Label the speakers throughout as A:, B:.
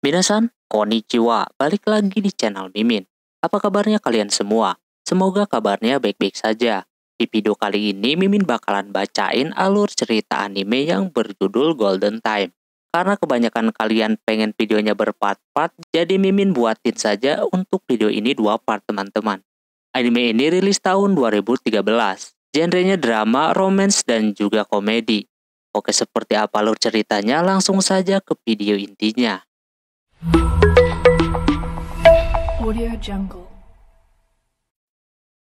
A: Minasan, konnichiwa, balik lagi di channel Mimin. Apa kabarnya kalian semua? Semoga kabarnya baik-baik saja. Di video kali ini, Mimin bakalan bacain alur cerita anime yang berjudul Golden Time. Karena kebanyakan kalian pengen videonya berpart-part, jadi Mimin buatin saja untuk video ini dua part teman-teman. Anime ini rilis tahun 2013. Genrenya drama, romance, dan juga komedi. Oke, seperti apa alur ceritanya? Langsung saja ke video intinya.
B: Audio Jungle.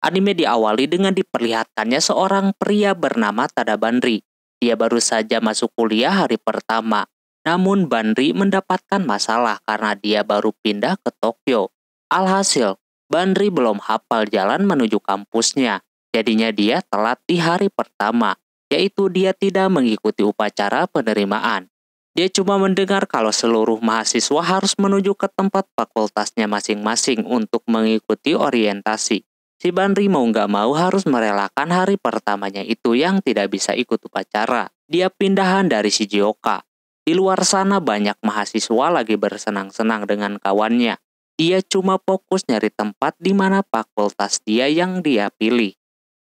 A: Anime diawali dengan diperlihatkannya seorang pria bernama Tada Banri. Dia baru saja masuk kuliah hari pertama. Namun Banri mendapatkan masalah karena dia baru pindah ke Tokyo. Alhasil, Banri belum hafal jalan menuju kampusnya. Jadinya dia telat di hari pertama yaitu dia tidak mengikuti upacara penerimaan. Dia cuma mendengar kalau seluruh mahasiswa harus menuju ke tempat fakultasnya masing-masing untuk mengikuti orientasi. Si Banri mau nggak mau harus merelakan hari pertamanya itu yang tidak bisa ikut upacara. Dia pindahan dari Shizuoka. Di luar sana banyak mahasiswa lagi bersenang-senang dengan kawannya. Dia cuma fokus nyari tempat di mana fakultas dia yang dia pilih.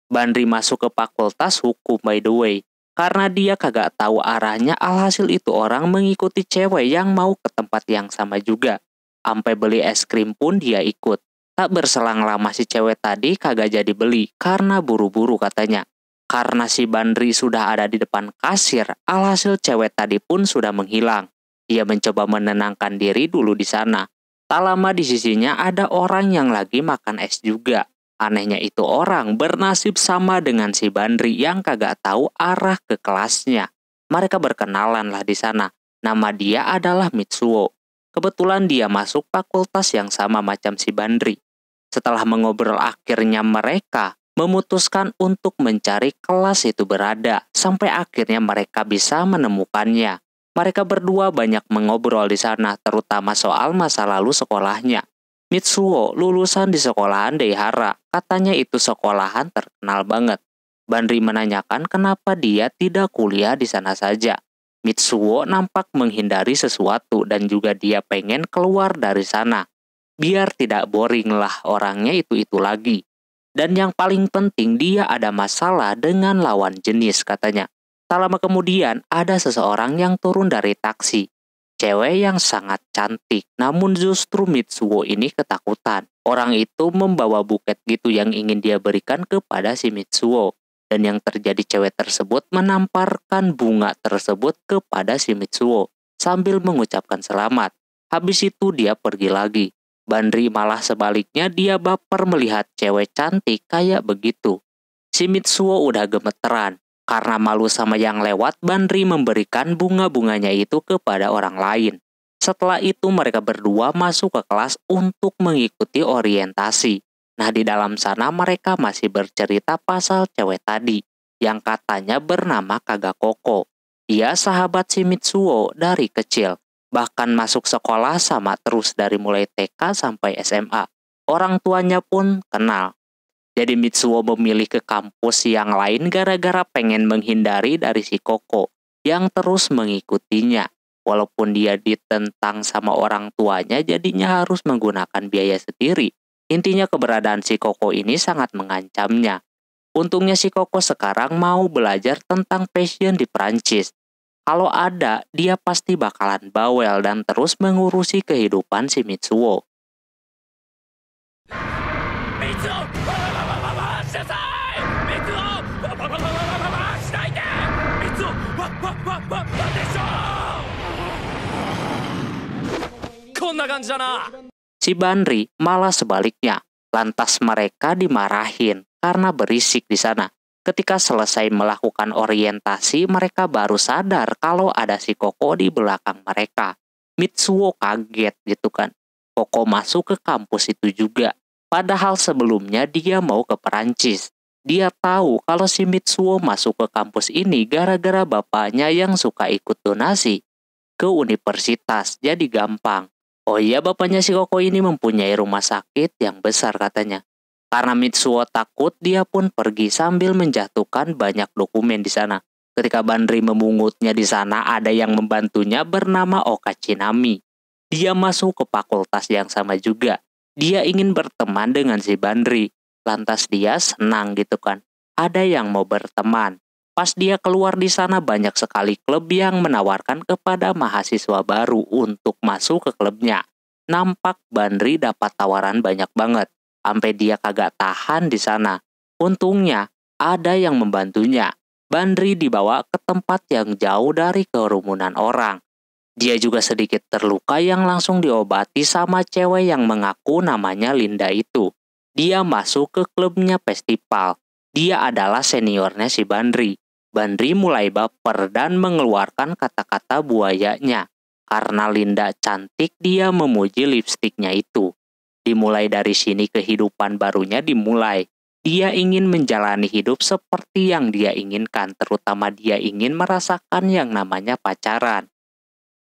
A: Bandri masuk ke fakultas hukum by the way. Karena dia kagak tahu arahnya, alhasil itu orang mengikuti cewek yang mau ke tempat yang sama juga. Sampai beli es krim pun dia ikut. Tak berselang lama si cewek tadi kagak jadi beli karena buru-buru katanya. Karena si Bandri sudah ada di depan kasir, alhasil cewek tadi pun sudah menghilang. Dia mencoba menenangkan diri dulu di sana. Tak lama di sisinya ada orang yang lagi makan es juga. Anehnya itu orang bernasib sama dengan si Bandri yang kagak tahu arah ke kelasnya. Mereka berkenalan lah di sana. Nama dia adalah Mitsuo. Kebetulan dia masuk fakultas yang sama macam si Bandri. Setelah mengobrol akhirnya mereka memutuskan untuk mencari kelas itu berada sampai akhirnya mereka bisa menemukannya. Mereka berdua banyak mengobrol di sana terutama soal masa lalu sekolahnya. Mitsuo lulusan di sekolahan Deihara. Katanya itu sekolahan terkenal banget. Bandri menanyakan kenapa dia tidak kuliah di sana saja. Mitsuo nampak menghindari sesuatu dan juga dia pengen keluar dari sana. Biar tidak boring lah orangnya itu-itu lagi. Dan yang paling penting dia ada masalah dengan lawan jenis katanya. Tak lama kemudian ada seseorang yang turun dari taksi. Cewek yang sangat cantik, namun justru Mitsuo ini ketakutan. Orang itu membawa buket gitu yang ingin dia berikan kepada si Mitsuo. Dan yang terjadi cewek tersebut menamparkan bunga tersebut kepada si Mitsuo sambil mengucapkan selamat. Habis itu dia pergi lagi. Bandri malah sebaliknya dia baper melihat cewek cantik kayak begitu. Si Mitsuo udah gemeteran. Karena malu sama yang lewat, Bandri memberikan bunga-bunganya itu kepada orang lain. Setelah itu mereka berdua masuk ke kelas untuk mengikuti orientasi. Nah di dalam sana mereka masih bercerita pasal cewek tadi yang katanya bernama Kagakoko. Dia sahabat si Mitsuo dari kecil, bahkan masuk sekolah sama terus dari mulai TK sampai SMA. Orang tuanya pun kenal. Jadi Mitsuo memilih ke kampus yang lain gara-gara pengen menghindari dari si Koko yang terus mengikutinya. Walaupun dia ditentang sama orang tuanya jadinya harus menggunakan biaya sendiri. Intinya keberadaan si Koko ini sangat mengancamnya. Untungnya si Koko sekarang mau belajar tentang fashion di Prancis. Kalau ada, dia pasti bakalan bawel dan terus mengurusi kehidupan si Mitsuo. Si Bandri malah sebaliknya. Lantas mereka dimarahin karena berisik di sana. Ketika selesai melakukan orientasi, mereka baru sadar kalau ada si Koko di belakang mereka. Mitsuo kaget gitu kan. Koko masuk ke kampus itu juga. Padahal sebelumnya dia mau ke Perancis. Dia tahu kalau si Mitsuo masuk ke kampus ini gara-gara bapaknya yang suka ikut donasi ke universitas, jadi gampang. Oh iya bapaknya si Koko ini mempunyai rumah sakit yang besar katanya. Karena Mitsuo takut, dia pun pergi sambil menjatuhkan banyak dokumen di sana. Ketika Bandri memungutnya di sana, ada yang membantunya bernama Okachinami. Dia masuk ke fakultas yang sama juga. Dia ingin berteman dengan si Bandri. Lantas dia senang gitu kan. Ada yang mau berteman. Pas dia keluar di sana banyak sekali klub yang menawarkan kepada mahasiswa baru untuk masuk ke klubnya. Nampak Bandri dapat tawaran banyak banget. Sampai dia kagak tahan di sana. Untungnya ada yang membantunya. Bandri dibawa ke tempat yang jauh dari kerumunan orang. Dia juga sedikit terluka yang langsung diobati sama cewek yang mengaku namanya Linda itu. Dia masuk ke klubnya festival. Dia adalah seniornya si Bandri. Bandri mulai baper dan mengeluarkan kata-kata buayanya. Karena Linda cantik, dia memuji lipstiknya itu. Dimulai dari sini kehidupan barunya dimulai. Dia ingin menjalani hidup seperti yang dia inginkan, terutama dia ingin merasakan yang namanya pacaran.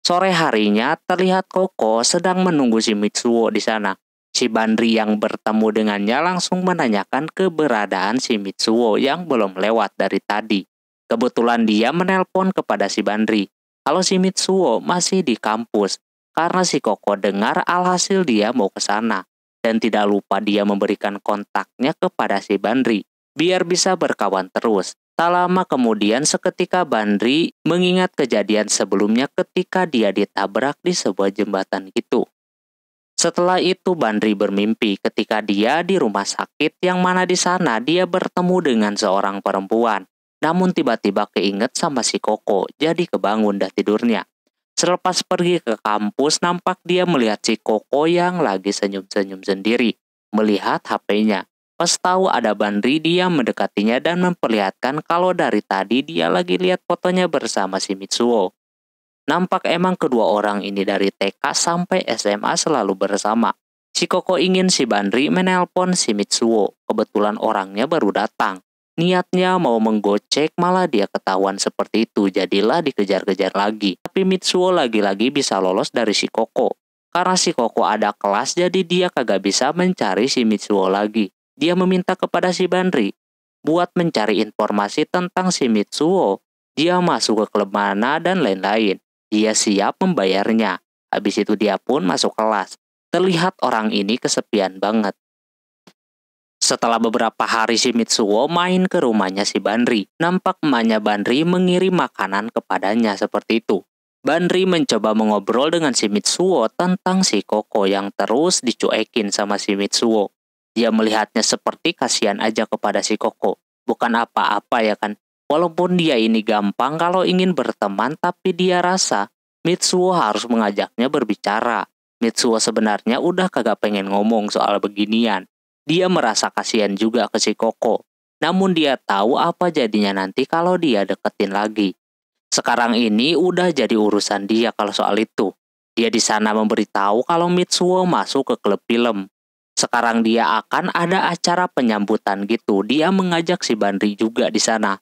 A: Sore harinya terlihat Koko sedang menunggu si Mitsuo di sana. Si Bandri yang bertemu dengannya langsung menanyakan keberadaan si Mitsuo yang belum lewat dari tadi. Kebetulan dia menelpon kepada si Bandri. Kalau si Mitsuo masih di kampus, karena si Koko dengar alhasil dia mau ke sana. Dan tidak lupa dia memberikan kontaknya kepada si Bandri, biar bisa berkawan terus. Tak lama kemudian seketika Bandri mengingat kejadian sebelumnya ketika dia ditabrak di sebuah jembatan gitu. Setelah itu Bandri bermimpi ketika dia di rumah sakit yang mana di sana dia bertemu dengan seorang perempuan. Namun tiba-tiba keinget sama si Koko, jadi kebangun dah tidurnya. Selepas pergi ke kampus, nampak dia melihat si Koko yang lagi senyum-senyum sendiri, melihat HP-nya. Pas tahu ada Bandri, dia mendekatinya dan memperlihatkan kalau dari tadi dia lagi lihat fotonya bersama si Mitsuo. Nampak emang kedua orang ini dari TK sampai SMA selalu bersama. Si Koko ingin si Bandri menelpon si Mitsuo. Kebetulan orangnya baru datang. Niatnya mau menggocek malah dia ketahuan seperti itu jadilah dikejar-kejar lagi. Tapi Mitsuo lagi-lagi bisa lolos dari si Koko. Karena si Koko ada kelas jadi dia kagak bisa mencari si Mitsuo lagi. Dia meminta kepada si Bandri buat mencari informasi tentang si Mitsuo. Dia masuk ke klub mana dan lain-lain. Dia siap membayarnya. Habis itu dia pun masuk kelas. Terlihat orang ini kesepian banget. Setelah beberapa hari si Mitsuo main ke rumahnya si Bandri, nampak emaknya Bandri mengirim makanan kepadanya seperti itu. Bandri mencoba mengobrol dengan si Mitsuo tentang si Koko yang terus dicuekin sama si Mitsuo. Dia melihatnya seperti kasihan aja kepada si Koko. Bukan apa-apa ya kan. Walaupun dia ini gampang kalau ingin berteman tapi dia rasa Mitsuo harus mengajaknya berbicara. Mitsuo sebenarnya udah kagak pengen ngomong soal beginian. Dia merasa kasihan juga ke si Koko. Namun dia tahu apa jadinya nanti kalau dia deketin lagi. Sekarang ini udah jadi urusan dia kalau soal itu. Dia di sana memberitahu kalau Mitsuo masuk ke klub film. Sekarang dia akan ada acara penyambutan gitu. Dia mengajak si Bandri juga di sana.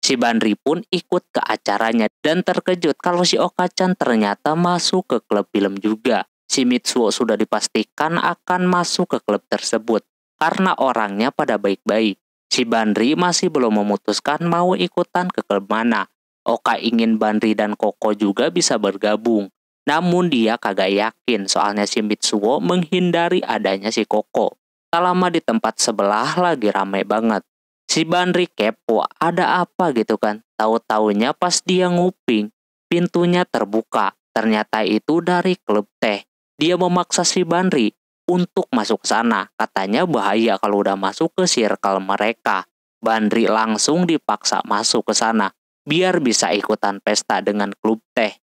A: Si Bandri pun ikut ke acaranya dan terkejut kalau si Okachan ternyata masuk ke klub film juga si Mitsuo sudah dipastikan akan masuk ke klub tersebut karena orangnya pada baik-baik. Si Bandri masih belum memutuskan mau ikutan ke klub mana. Oka ingin Bandri dan Koko juga bisa bergabung. Namun dia kagak yakin soalnya si Mitsuo menghindari adanya si Koko. Tak lama di tempat sebelah lagi ramai banget. Si Bandri kepo ada apa gitu kan. Tahu-taunya pas dia nguping, pintunya terbuka. Ternyata itu dari klub teh. Dia memaksa si Bandri untuk masuk sana. Katanya bahaya kalau udah masuk ke circle mereka. Bandri langsung dipaksa masuk ke sana biar bisa ikutan pesta dengan klub teh.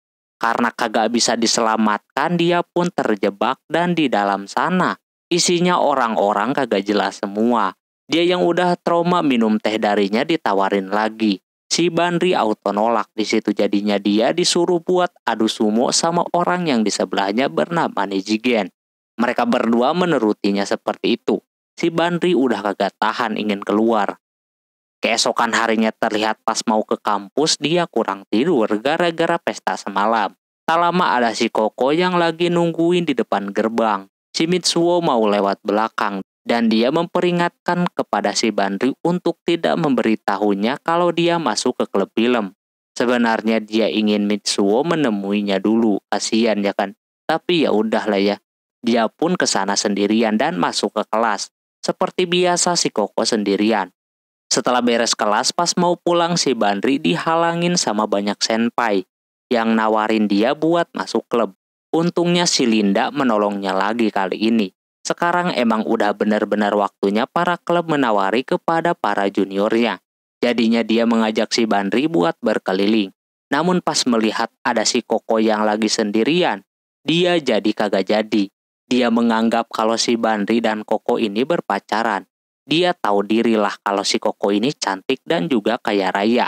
A: Karena kagak bisa diselamatkan, dia pun terjebak dan di dalam sana isinya orang-orang kagak jelas semua. Dia yang udah trauma minum teh darinya ditawarin lagi. Si Bandri auto nolak di situ jadinya dia disuruh buat adu sumo sama orang yang di sebelahnya bernama Nejigen. Mereka berdua menurutinya seperti itu. Si Bandri udah kagak tahan ingin keluar. Keesokan harinya terlihat pas mau ke kampus dia kurang tidur gara-gara pesta semalam. Tak lama ada si Koko yang lagi nungguin di depan gerbang. Si Mitsuo mau lewat belakang dan dia memperingatkan kepada si Bandri untuk tidak memberitahunya kalau dia masuk ke klub film. Sebenarnya dia ingin Mitsuo menemuinya dulu, kasihan ya kan. Tapi ya udah lah ya. Dia pun ke sana sendirian dan masuk ke kelas. Seperti biasa si Koko sendirian. Setelah beres kelas, pas mau pulang si Bandri dihalangin sama banyak senpai yang nawarin dia buat masuk klub. Untungnya si Linda menolongnya lagi kali ini. Sekarang emang udah benar-benar waktunya para klub menawari kepada para juniornya. Jadinya dia mengajak si Bandri buat berkeliling. Namun pas melihat ada si Koko yang lagi sendirian, dia jadi kagak jadi. Dia menganggap kalau si Bandri dan Koko ini berpacaran. Dia tahu dirilah kalau si Koko ini cantik dan juga kaya raya.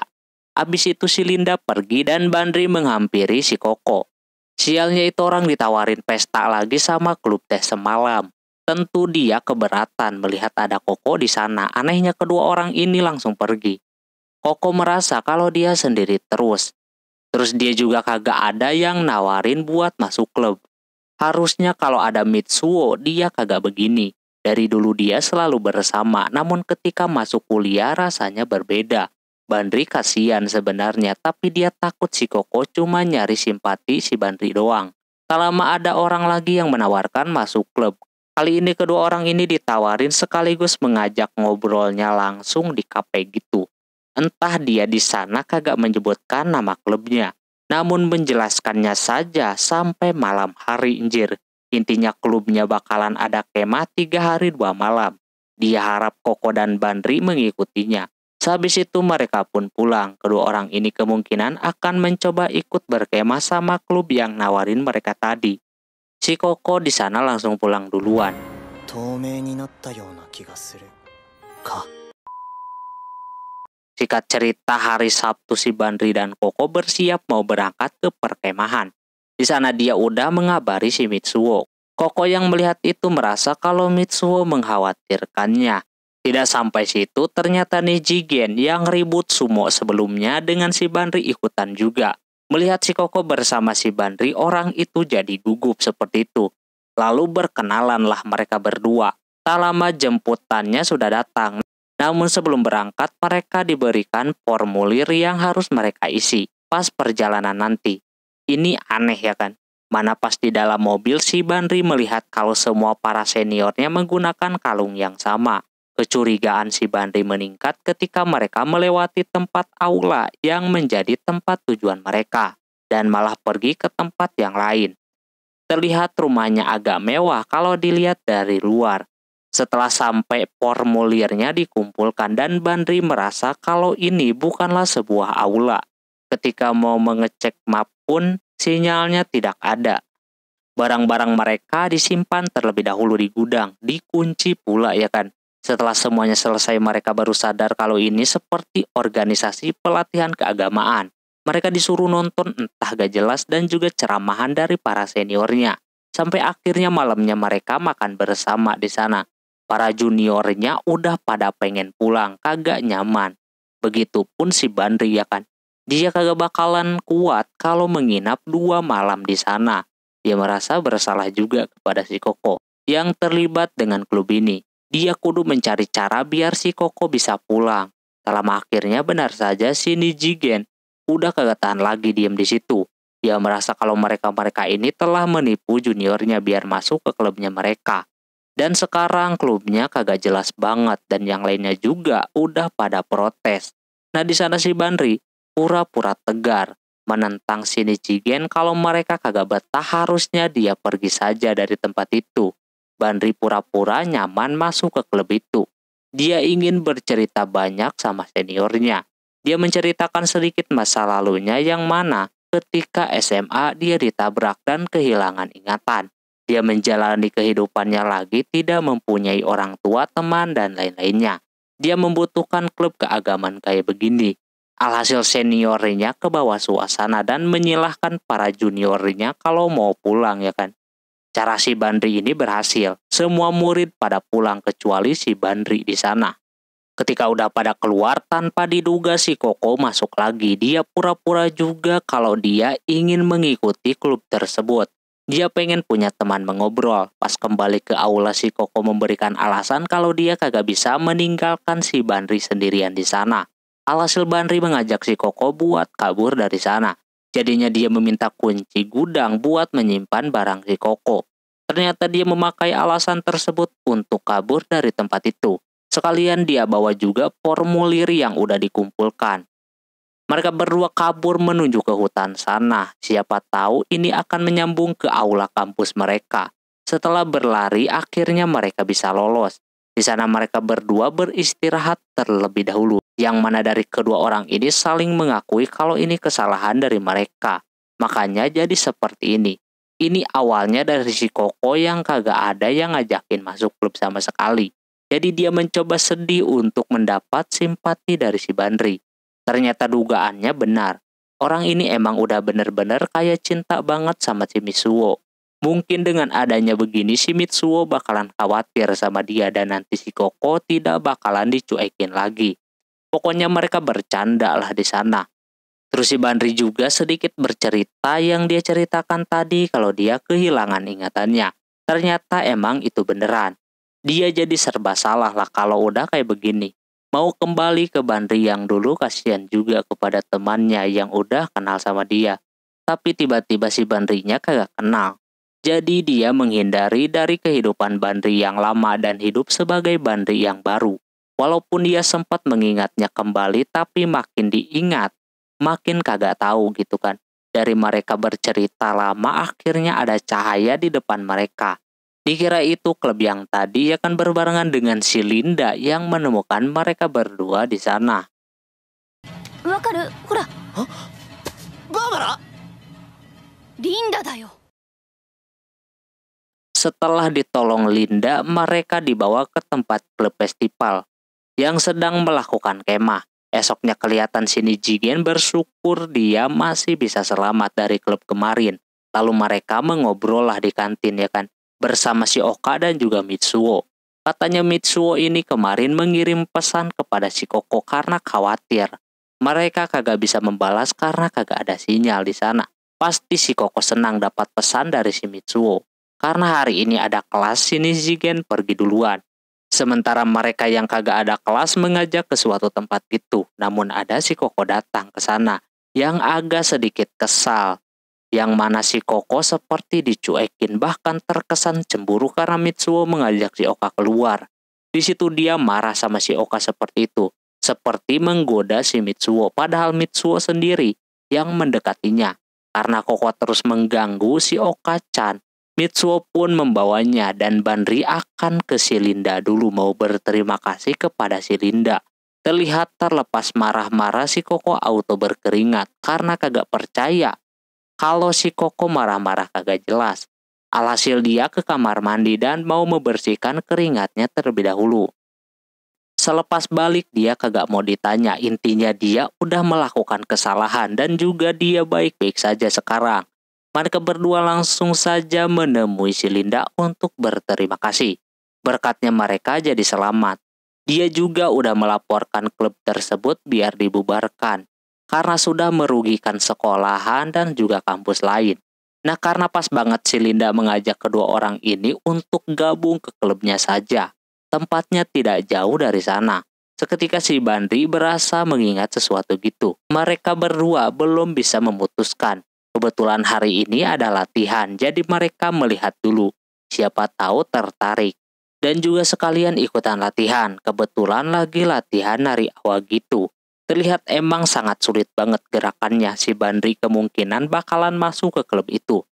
A: Abis itu si Linda pergi dan Bandri menghampiri si Koko. Sialnya itu orang ditawarin pesta lagi sama klub teh semalam. Tentu dia keberatan melihat ada Koko di sana. Anehnya kedua orang ini langsung pergi. Koko merasa kalau dia sendiri terus. Terus dia juga kagak ada yang nawarin buat masuk klub. Harusnya kalau ada Mitsuo, dia kagak begini. Dari dulu dia selalu bersama, namun ketika masuk kuliah rasanya berbeda. Bandri kasihan sebenarnya, tapi dia takut si Koko cuma nyari simpati si Bandri doang. Tak lama ada orang lagi yang menawarkan masuk klub. Kali ini kedua orang ini ditawarin sekaligus mengajak ngobrolnya langsung di kafe gitu. Entah dia di sana kagak menyebutkan nama klubnya, namun menjelaskannya saja sampai malam hari injir. Intinya klubnya bakalan ada kemah tiga hari dua malam. Dia harap Koko dan Bandri mengikutinya. Sehabis itu mereka pun pulang. Kedua orang ini kemungkinan akan mencoba ikut berkemah sama klub yang nawarin mereka tadi. Si Koko di sana langsung pulang duluan. Sikat cerita hari Sabtu si Bandri dan Koko bersiap mau berangkat ke perkemahan. Di sana dia udah mengabari si Mitsuo. Koko yang melihat itu merasa kalau Mitsuo mengkhawatirkannya. Tidak sampai situ, ternyata Nijigen yang ribut sumo sebelumnya dengan si Bandri ikutan juga. Melihat si Koko bersama si Bandri, orang itu jadi gugup seperti itu. Lalu berkenalanlah mereka berdua. Tak lama jemputannya sudah datang. Namun sebelum berangkat, mereka diberikan formulir yang harus mereka isi pas perjalanan nanti. Ini aneh ya kan? Mana pas di dalam mobil si Bandri melihat kalau semua para seniornya menggunakan kalung yang sama. Kecurigaan si Bandri meningkat ketika mereka melewati tempat aula yang menjadi tempat tujuan mereka dan malah pergi ke tempat yang lain. Terlihat rumahnya agak mewah kalau dilihat dari luar. Setelah sampai formulirnya dikumpulkan dan Bandri merasa kalau ini bukanlah sebuah aula. Ketika mau mengecek map pun sinyalnya tidak ada. Barang-barang mereka disimpan terlebih dahulu di gudang, dikunci pula ya kan. Setelah semuanya selesai, mereka baru sadar kalau ini seperti organisasi pelatihan keagamaan. Mereka disuruh nonton entah gak jelas dan juga ceramahan dari para seniornya. Sampai akhirnya malamnya mereka makan bersama di sana. Para juniornya udah pada pengen pulang, kagak nyaman. Begitupun si Bandri ya kan. Dia kagak bakalan kuat kalau menginap dua malam di sana. Dia merasa bersalah juga kepada si Koko yang terlibat dengan klub ini. Dia kudu mencari cara biar si Koko bisa pulang. Dalam akhirnya benar saja si Nijigen udah kagak tahan lagi diem di situ. Dia merasa kalau mereka-mereka ini telah menipu juniornya biar masuk ke klubnya mereka. Dan sekarang klubnya kagak jelas banget dan yang lainnya juga udah pada protes. Nah di sana si Bandri pura-pura tegar menentang si Nijigen kalau mereka kagak betah harusnya dia pergi saja dari tempat itu. Bandri pura-pura nyaman masuk ke klub itu. Dia ingin bercerita banyak sama seniornya. Dia menceritakan sedikit masa lalunya yang mana ketika SMA dia ditabrak dan kehilangan ingatan. Dia menjalani kehidupannya lagi tidak mempunyai orang tua, teman, dan lain-lainnya. Dia membutuhkan klub keagamaan kayak begini. Alhasil seniornya ke bawah suasana dan menyilahkan para juniornya kalau mau pulang ya kan. Cara si Bandri ini berhasil. Semua murid pada pulang kecuali si Bandri di sana. Ketika udah pada keluar tanpa diduga si Koko masuk lagi. Dia pura-pura juga kalau dia ingin mengikuti klub tersebut. Dia pengen punya teman mengobrol. Pas kembali ke aula si Koko memberikan alasan kalau dia kagak bisa meninggalkan si Bandri sendirian di sana. Alhasil Bandri mengajak si Koko buat kabur dari sana. Jadinya dia meminta kunci gudang buat menyimpan barang si Koko. Ternyata dia memakai alasan tersebut untuk kabur dari tempat itu. Sekalian dia bawa juga formulir yang udah dikumpulkan. Mereka berdua kabur menuju ke hutan sana. Siapa tahu ini akan menyambung ke aula kampus mereka. Setelah berlari, akhirnya mereka bisa lolos. Di sana mereka berdua beristirahat terlebih dahulu, yang mana dari kedua orang ini saling mengakui kalau ini kesalahan dari mereka. Makanya jadi seperti ini. Ini awalnya dari si Koko yang kagak ada yang ngajakin masuk klub sama sekali. Jadi dia mencoba sedih untuk mendapat simpati dari si Bandri. Ternyata dugaannya benar. Orang ini emang udah bener-bener kayak cinta banget sama si Misuo. Mungkin dengan adanya begini si Mitsuo bakalan khawatir sama dia dan nanti si Koko tidak bakalan dicuekin lagi. Pokoknya mereka bercanda lah di sana. Terus si Bandri juga sedikit bercerita yang dia ceritakan tadi kalau dia kehilangan ingatannya. Ternyata emang itu beneran. Dia jadi serba salah lah kalau udah kayak begini. Mau kembali ke Bandri yang dulu kasihan juga kepada temannya yang udah kenal sama dia. Tapi tiba-tiba si Bandrinya kagak kenal. Jadi dia menghindari dari kehidupan Bandri yang lama dan hidup sebagai Bandri yang baru. Walaupun dia sempat mengingatnya kembali tapi makin diingat, makin kagak tahu gitu kan. Dari mereka bercerita lama akhirnya ada cahaya di depan mereka. Dikira itu klub yang tadi akan berbarengan dengan si Linda yang menemukan mereka berdua di sana.
C: Wakaru, hura.
D: Huh? Barbara? Linda da yo.
A: Setelah ditolong Linda, mereka dibawa ke tempat klub festival yang sedang melakukan kemah. Esoknya kelihatan sini Jigen bersyukur dia masih bisa selamat dari klub kemarin. Lalu mereka mengobrol lah di kantin ya kan, bersama si Oka dan juga Mitsuo. Katanya Mitsuo ini kemarin mengirim pesan kepada si Koko karena khawatir. Mereka kagak bisa membalas karena kagak ada sinyal di sana. Pasti si Koko senang dapat pesan dari si Mitsuo. Karena hari ini ada kelas, sini pergi duluan. Sementara mereka yang kagak ada kelas mengajak ke suatu tempat gitu. Namun ada si Koko datang ke sana yang agak sedikit kesal. Yang mana si Koko seperti dicuekin bahkan terkesan cemburu karena Mitsuo mengajak si Oka keluar. Di situ dia marah sama si Oka seperti itu. Seperti menggoda si Mitsuo padahal Mitsuo sendiri yang mendekatinya. Karena Koko terus mengganggu si Oka-chan Mitsuo pun membawanya dan Banri akan ke Silinda dulu mau berterima kasih kepada Silinda. Terlihat terlepas marah-marah si Koko auto berkeringat karena kagak percaya kalau si Koko marah-marah kagak jelas. Alhasil dia ke kamar mandi dan mau membersihkan keringatnya terlebih dahulu. Selepas balik dia kagak mau ditanya, intinya dia udah melakukan kesalahan dan juga dia baik-baik saja sekarang. Mereka berdua langsung saja menemui si Linda untuk berterima kasih. Berkatnya mereka jadi selamat. Dia juga udah melaporkan klub tersebut biar dibubarkan karena sudah merugikan sekolahan dan juga kampus lain. Nah karena pas banget si Linda mengajak kedua orang ini untuk gabung ke klubnya saja. Tempatnya tidak jauh dari sana. Seketika si Bandri berasa mengingat sesuatu gitu. Mereka berdua belum bisa memutuskan Kebetulan hari ini ada latihan, jadi mereka melihat dulu. Siapa tahu tertarik. Dan juga sekalian ikutan latihan. Kebetulan lagi latihan hari awal gitu. Terlihat emang sangat sulit banget gerakannya. Si Bandri kemungkinan bakalan masuk ke klub itu.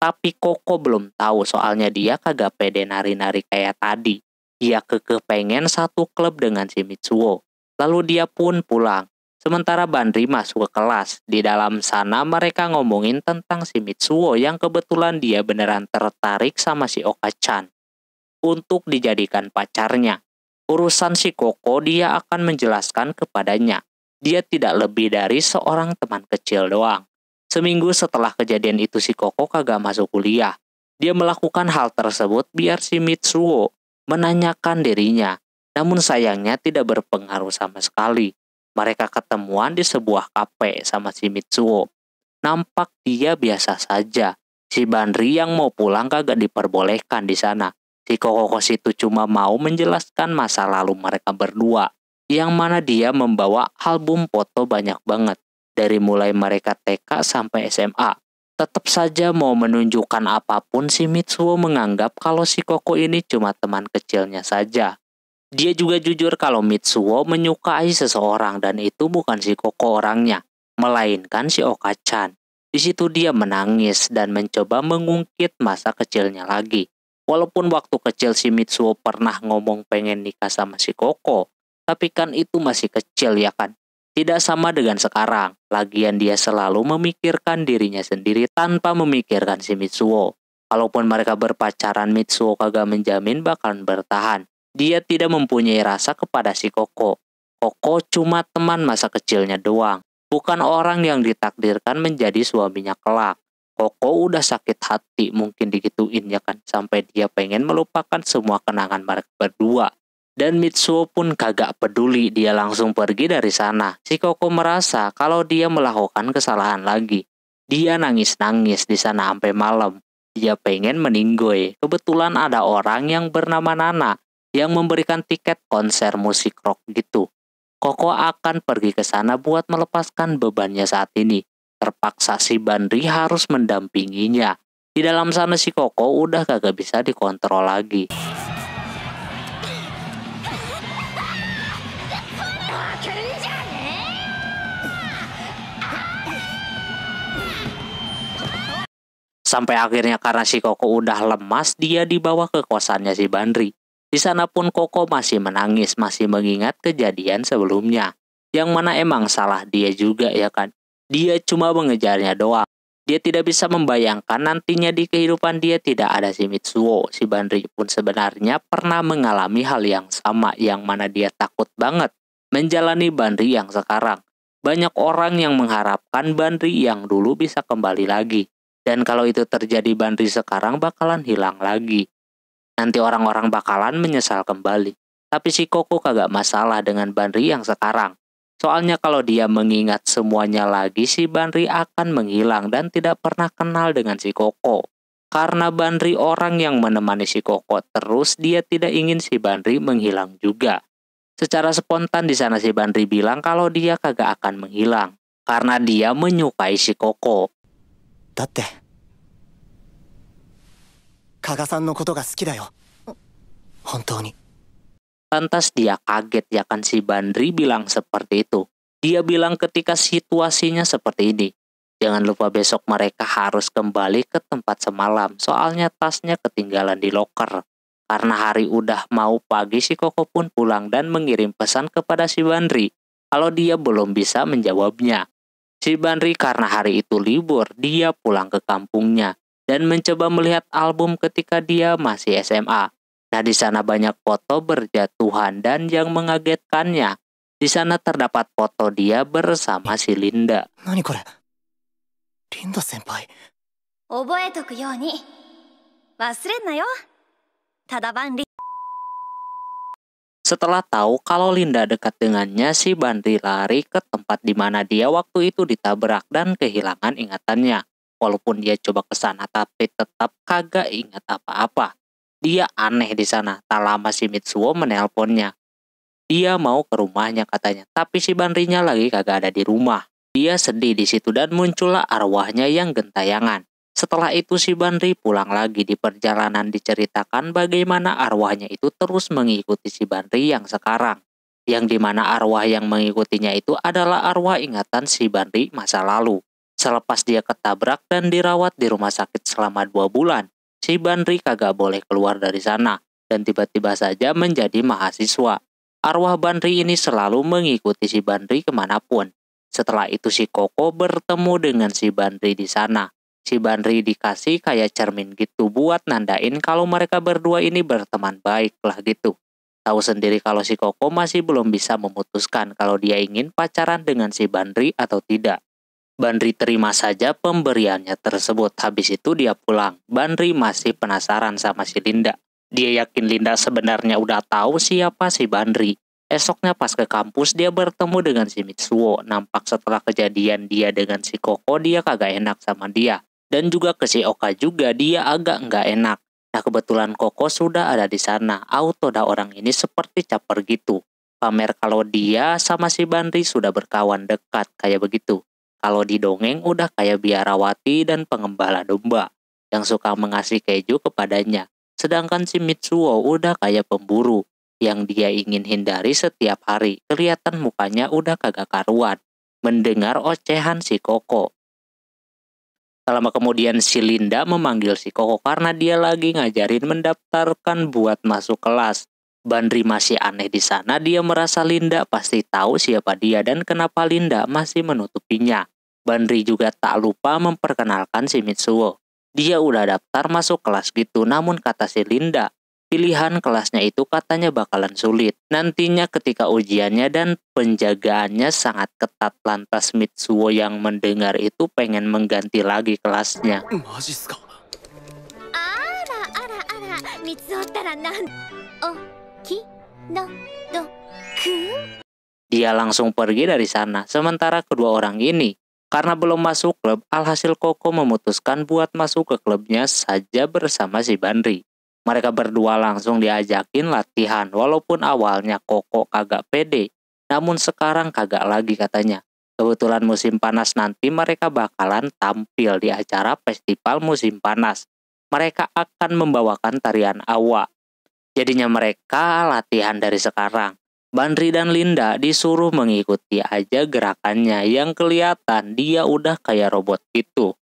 A: Tapi Koko belum tahu soalnya dia kagak pede nari-nari kayak tadi. Dia kekeh pengen satu klub dengan si Mitsuo. Lalu dia pun pulang. Sementara Bandri masuk ke kelas. Di dalam sana mereka ngomongin tentang si Mitsuo yang kebetulan dia beneran tertarik sama si Oka-chan. Untuk dijadikan pacarnya. Urusan si Koko dia akan menjelaskan kepadanya. Dia tidak lebih dari seorang teman kecil doang. Seminggu setelah kejadian itu si Koko kagak masuk kuliah. Dia melakukan hal tersebut biar si Mitsuo menanyakan dirinya. Namun sayangnya tidak berpengaruh sama sekali mereka ketemuan di sebuah kafe sama si Mitsuo. Nampak dia biasa saja. Si Banri yang mau pulang kagak diperbolehkan di sana. Si Kokokos itu cuma mau menjelaskan masa lalu mereka berdua. Yang mana dia membawa album foto banyak banget. Dari mulai mereka TK sampai SMA. Tetap saja mau menunjukkan apa pun si Mitsuo menganggap kalau si Koko ini cuma teman kecilnya saja. Dia juga jujur kalau Mitsuo menyukai seseorang dan itu bukan si Koko orangnya, melainkan si Okachan. Di situ dia menangis dan mencoba mengungkit masa kecilnya lagi. Walaupun waktu kecil si Mitsuo pernah ngomong pengen nikah sama si Koko, tapi kan itu masih kecil ya kan. Tidak sama dengan sekarang, lagian dia selalu memikirkan dirinya sendiri tanpa memikirkan si Mitsuo. Kalaupun mereka berpacaran, Mitsuo kagak menjamin bakalan bertahan. Dia tidak mempunyai rasa kepada si Koko. Koko cuma teman masa kecilnya doang, bukan orang yang ditakdirkan menjadi suaminya kelak. Koko udah sakit hati mungkin digituin ya kan, sampai dia pengen melupakan semua kenangan mereka berdua. Dan Mitsuo pun kagak peduli, dia langsung pergi dari sana. Si Koko merasa kalau dia melakukan kesalahan lagi. Dia nangis-nangis di sana sampai malam. Dia pengen meninggoy. Kebetulan ada orang yang bernama Nana yang memberikan tiket konser musik rock gitu. Koko akan pergi ke sana buat melepaskan bebannya saat ini. Terpaksa si Bandri harus mendampinginya. Di dalam sana si Koko udah kagak bisa dikontrol lagi. Sampai akhirnya karena si Koko udah lemas, dia dibawa ke kosannya si Bandri. Di sana pun Koko masih menangis, masih mengingat kejadian sebelumnya. Yang mana emang salah dia juga ya kan. Dia cuma mengejarnya doang. Dia tidak bisa membayangkan nantinya di kehidupan dia tidak ada si Mitsuo. Si Bandri pun sebenarnya pernah mengalami hal yang sama yang mana dia takut banget menjalani Bandri yang sekarang. Banyak orang yang mengharapkan Bandri yang dulu bisa kembali lagi. Dan kalau itu terjadi Bandri sekarang bakalan hilang lagi. Nanti orang-orang bakalan menyesal kembali. Tapi si Koko kagak masalah dengan Banri yang sekarang. Soalnya kalau dia mengingat semuanya lagi, si Banri akan menghilang dan tidak pernah kenal dengan si Koko. Karena Banri orang yang menemani si Koko terus, dia tidak ingin si Banri menghilang juga. Secara spontan di sana si Banri bilang kalau dia kagak akan menghilang. Karena dia menyukai si Koko.
C: Tateh, 加賀さんのことが好きだよ本当に
A: Lantas dia kaget ya kan si Bandri bilang seperti itu. Dia bilang ketika situasinya seperti ini. Jangan lupa besok mereka harus kembali ke tempat semalam. Soalnya tasnya ketinggalan di loker. Karena hari udah mau pagi si Koko pun pulang dan mengirim pesan kepada si Bandri. Kalau dia belum bisa menjawabnya. Si Bandri karena hari itu libur, dia pulang ke kampungnya dan mencoba melihat album ketika dia masih SMA. Nah, di sana banyak foto berjatuhan dan yang mengagetkannya, di sana terdapat foto dia bersama si Linda.
D: Linda senpai. Ni. Yo. Tada
A: Setelah tahu kalau Linda dekat dengannya, si Bandri lari ke tempat di mana dia waktu itu ditabrak dan kehilangan ingatannya. Walaupun dia coba ke sana, tapi tetap kagak ingat apa-apa. Dia aneh di sana. Tak lama si Mitsuo menelponnya. Dia mau ke rumahnya katanya, tapi si Bandrinya lagi kagak ada di rumah. Dia sedih di situ dan muncullah arwahnya yang gentayangan. Setelah itu si Bandri pulang lagi di perjalanan diceritakan bagaimana arwahnya itu terus mengikuti si Bandri yang sekarang. Yang di mana arwah yang mengikutinya itu adalah arwah ingatan si Bandri masa lalu. Selepas dia ketabrak dan dirawat di rumah sakit selama dua bulan, si Bandri kagak boleh keluar dari sana dan tiba-tiba saja menjadi mahasiswa. Arwah Bandri ini selalu mengikuti si Bandri ke mana pun. Setelah itu si Koko bertemu dengan si Bandri di sana. Si Bandri dikasih kayak cermin gitu buat nandain kalau mereka berdua ini berteman baik lah gitu. Tahu sendiri kalau si Koko masih belum bisa memutuskan kalau dia ingin pacaran dengan si Bandri atau tidak. Bandri terima saja pemberiannya tersebut. Habis itu dia pulang. Bandri masih penasaran sama si Linda. Dia yakin Linda sebenarnya udah tahu siapa si Bandri. Esoknya pas ke kampus dia bertemu dengan si Mitsuo. Nampak setelah kejadian dia dengan si Koko dia kagak enak sama dia. Dan juga ke si Oka juga dia agak nggak enak. Nah kebetulan Koko sudah ada di sana. Auto dah orang ini seperti caper gitu. Pamer kalau dia sama si Bandri sudah berkawan dekat kayak begitu. Kalau di dongeng udah kayak biarawati dan pengembala domba yang suka mengasih keju kepadanya. Sedangkan si Mitsuo udah kayak pemburu yang dia ingin hindari setiap hari. Kelihatan mukanya udah kagak karuan. Mendengar ocehan si Koko. Lama kemudian si Linda memanggil si Koko karena dia lagi ngajarin mendaftarkan buat masuk kelas. Bandri masih aneh di sana, dia merasa Linda pasti tahu siapa dia dan kenapa Linda masih menutupinya. Bandri juga tak lupa memperkenalkan si Mitsuo. Dia udah daftar masuk kelas gitu, namun kata si Linda, pilihan kelasnya itu katanya bakalan sulit. Nantinya ketika ujiannya dan penjagaannya sangat ketat lantas Mitsuo yang mendengar itu pengen mengganti lagi kelasnya.
D: Ara, ara, ara. Mitsuo tara nan... Oh,
A: dia langsung pergi dari sana. Sementara kedua orang ini, karena belum masuk klub, alhasil Koko memutuskan buat masuk ke klubnya saja bersama si Bandri. Mereka berdua langsung diajakin latihan, walaupun awalnya Koko kagak pede, namun sekarang kagak lagi katanya. Kebetulan musim panas nanti mereka bakalan tampil di acara festival musim panas. Mereka akan membawakan tarian awa. Jadinya mereka latihan dari sekarang. Bandri dan Linda disuruh mengikuti aja gerakannya yang kelihatan dia udah kayak robot
D: itu.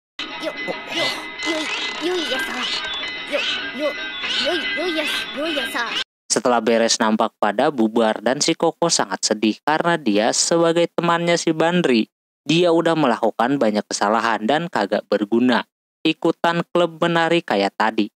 A: Setelah beres nampak pada bubar dan si Koko sangat sedih karena dia sebagai temannya si Bandri. Dia udah melakukan banyak kesalahan dan kagak berguna. Ikutan klub menari kayak tadi.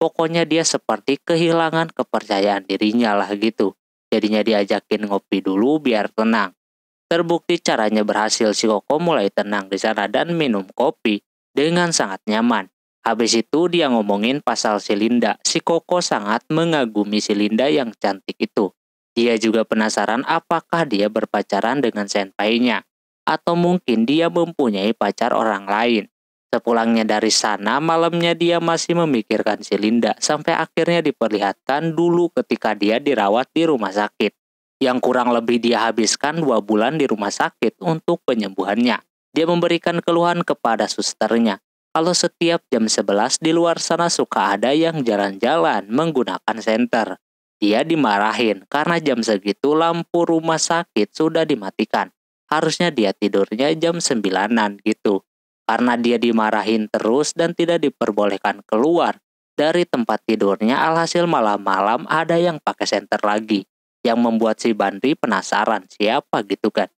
A: Pokoknya dia seperti kehilangan kepercayaan dirinya lah gitu. Jadinya diajakin ngopi dulu biar tenang. Terbukti caranya berhasil si Koko mulai tenang di sana dan minum kopi dengan sangat nyaman. Habis itu dia ngomongin pasal si Linda. Si Koko sangat mengagumi si Linda yang cantik itu. Dia juga penasaran apakah dia berpacaran dengan senpainya. Atau mungkin dia mempunyai pacar orang lain. Sepulangnya dari sana, malamnya dia masih memikirkan si Linda sampai akhirnya diperlihatkan dulu ketika dia dirawat di rumah sakit. Yang kurang lebih dia habiskan dua bulan di rumah sakit untuk penyembuhannya. Dia memberikan keluhan kepada susternya. Kalau setiap jam 11 di luar sana suka ada yang jalan-jalan menggunakan senter. Dia dimarahin karena jam segitu lampu rumah sakit sudah dimatikan. Harusnya dia tidurnya jam 9-an gitu karena dia dimarahin terus dan tidak diperbolehkan keluar. Dari tempat tidurnya alhasil malam-malam ada yang pakai senter lagi yang membuat si Bandri penasaran siapa gitu kan?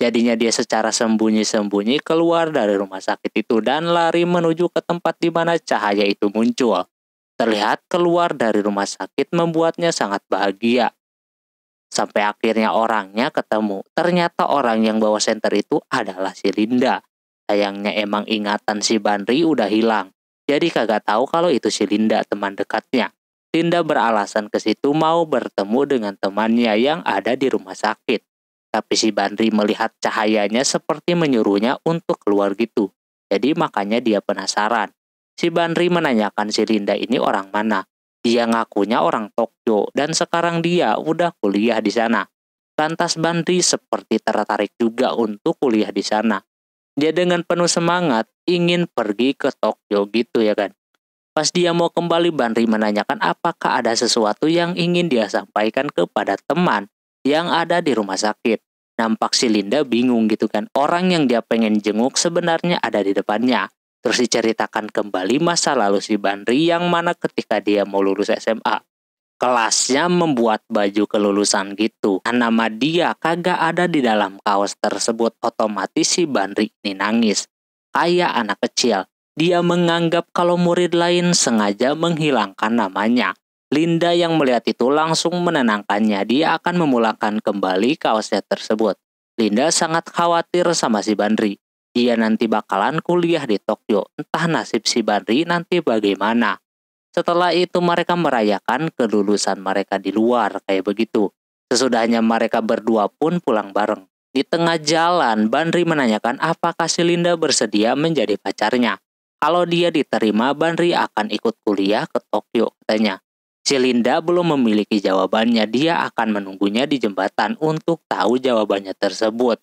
A: Jadinya dia secara sembunyi-sembunyi keluar dari rumah sakit itu dan lari menuju ke tempat di mana cahaya itu muncul. Terlihat keluar dari rumah sakit membuatnya sangat bahagia. Sampai akhirnya orangnya ketemu. Ternyata orang yang bawa senter itu adalah si Linda Sayangnya emang ingatan si Bandri udah hilang. Jadi kagak tahu kalau itu si Linda teman dekatnya. Linda beralasan ke situ mau bertemu dengan temannya yang ada di rumah sakit. Tapi si Bandri melihat cahayanya seperti menyuruhnya untuk keluar gitu. Jadi makanya dia penasaran. Si Bandri menanyakan si Linda ini orang mana. Dia ngakunya orang Tokyo dan sekarang dia udah kuliah di sana. Lantas Bandri seperti tertarik juga untuk kuliah di sana dia dengan penuh semangat ingin pergi ke Tokyo gitu ya kan. Pas dia mau kembali Bandri menanyakan apakah ada sesuatu yang ingin dia sampaikan kepada teman yang ada di rumah sakit. Nampak si Linda bingung gitu kan. Orang yang dia pengen jenguk sebenarnya ada di depannya. Terus diceritakan kembali masa lalu si Bandri yang mana ketika dia mau lulus SMA kelasnya membuat baju kelulusan gitu. Nah, nama dia kagak ada di dalam kaos tersebut otomatis si Bandri ini nangis. Kayak anak kecil. Dia menganggap kalau murid lain sengaja menghilangkan namanya. Linda yang melihat itu langsung menenangkannya. Dia akan memulangkan kembali kaosnya tersebut. Linda sangat khawatir sama si Bandri. Dia nanti bakalan kuliah di Tokyo. Entah nasib si Bandri nanti bagaimana. Setelah itu mereka merayakan kelulusan mereka di luar kayak begitu. Sesudahnya mereka berdua pun pulang bareng. Di tengah jalan, Bandri menanyakan apakah si Linda bersedia menjadi pacarnya. Kalau dia diterima, Bandri akan ikut kuliah ke Tokyo, katanya. Si Linda belum memiliki jawabannya, dia akan menunggunya di jembatan untuk tahu jawabannya tersebut.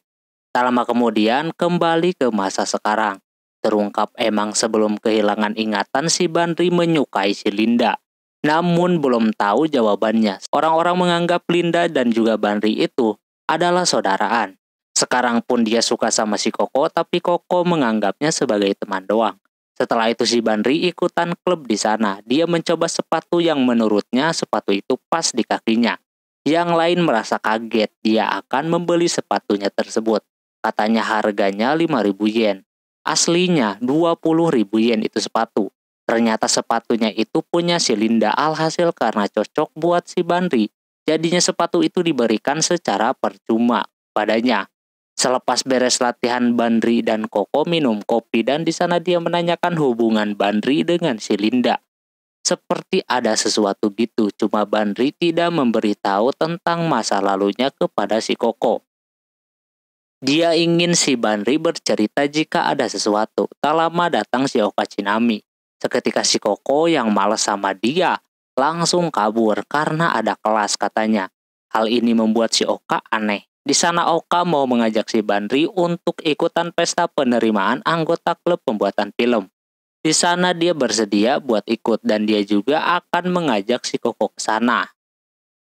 A: Tak lama kemudian kembali ke masa sekarang. Terungkap emang sebelum kehilangan ingatan si Bandri menyukai si Linda. Namun belum tahu jawabannya. Orang-orang menganggap Linda dan juga Bandri itu adalah saudaraan. Sekarang pun dia suka sama si Koko, tapi Koko menganggapnya sebagai teman doang. Setelah itu si Bandri ikutan klub di sana. Dia mencoba sepatu yang menurutnya sepatu itu pas di kakinya. Yang lain merasa kaget dia akan membeli sepatunya tersebut. Katanya harganya 5000 yen. Aslinya 20.000 yen itu sepatu. Ternyata sepatunya itu punya si Linda alhasil karena cocok buat si Bandri. Jadinya sepatu itu diberikan secara percuma padanya. Selepas beres latihan Bandri dan Koko minum kopi dan di sana dia menanyakan hubungan Bandri dengan si Linda. Seperti ada sesuatu gitu, cuma Bandri tidak memberitahu tentang masa lalunya kepada si Koko. Dia ingin si Banri bercerita jika ada sesuatu. Tak lama datang si Oka Cinami. Seketika si Koko yang males sama dia langsung kabur karena ada kelas katanya. Hal ini membuat si Oka aneh. Di sana Oka mau mengajak si Bandri untuk ikutan pesta penerimaan anggota klub pembuatan film. Di sana dia bersedia buat ikut dan dia juga akan mengajak si Koko ke sana.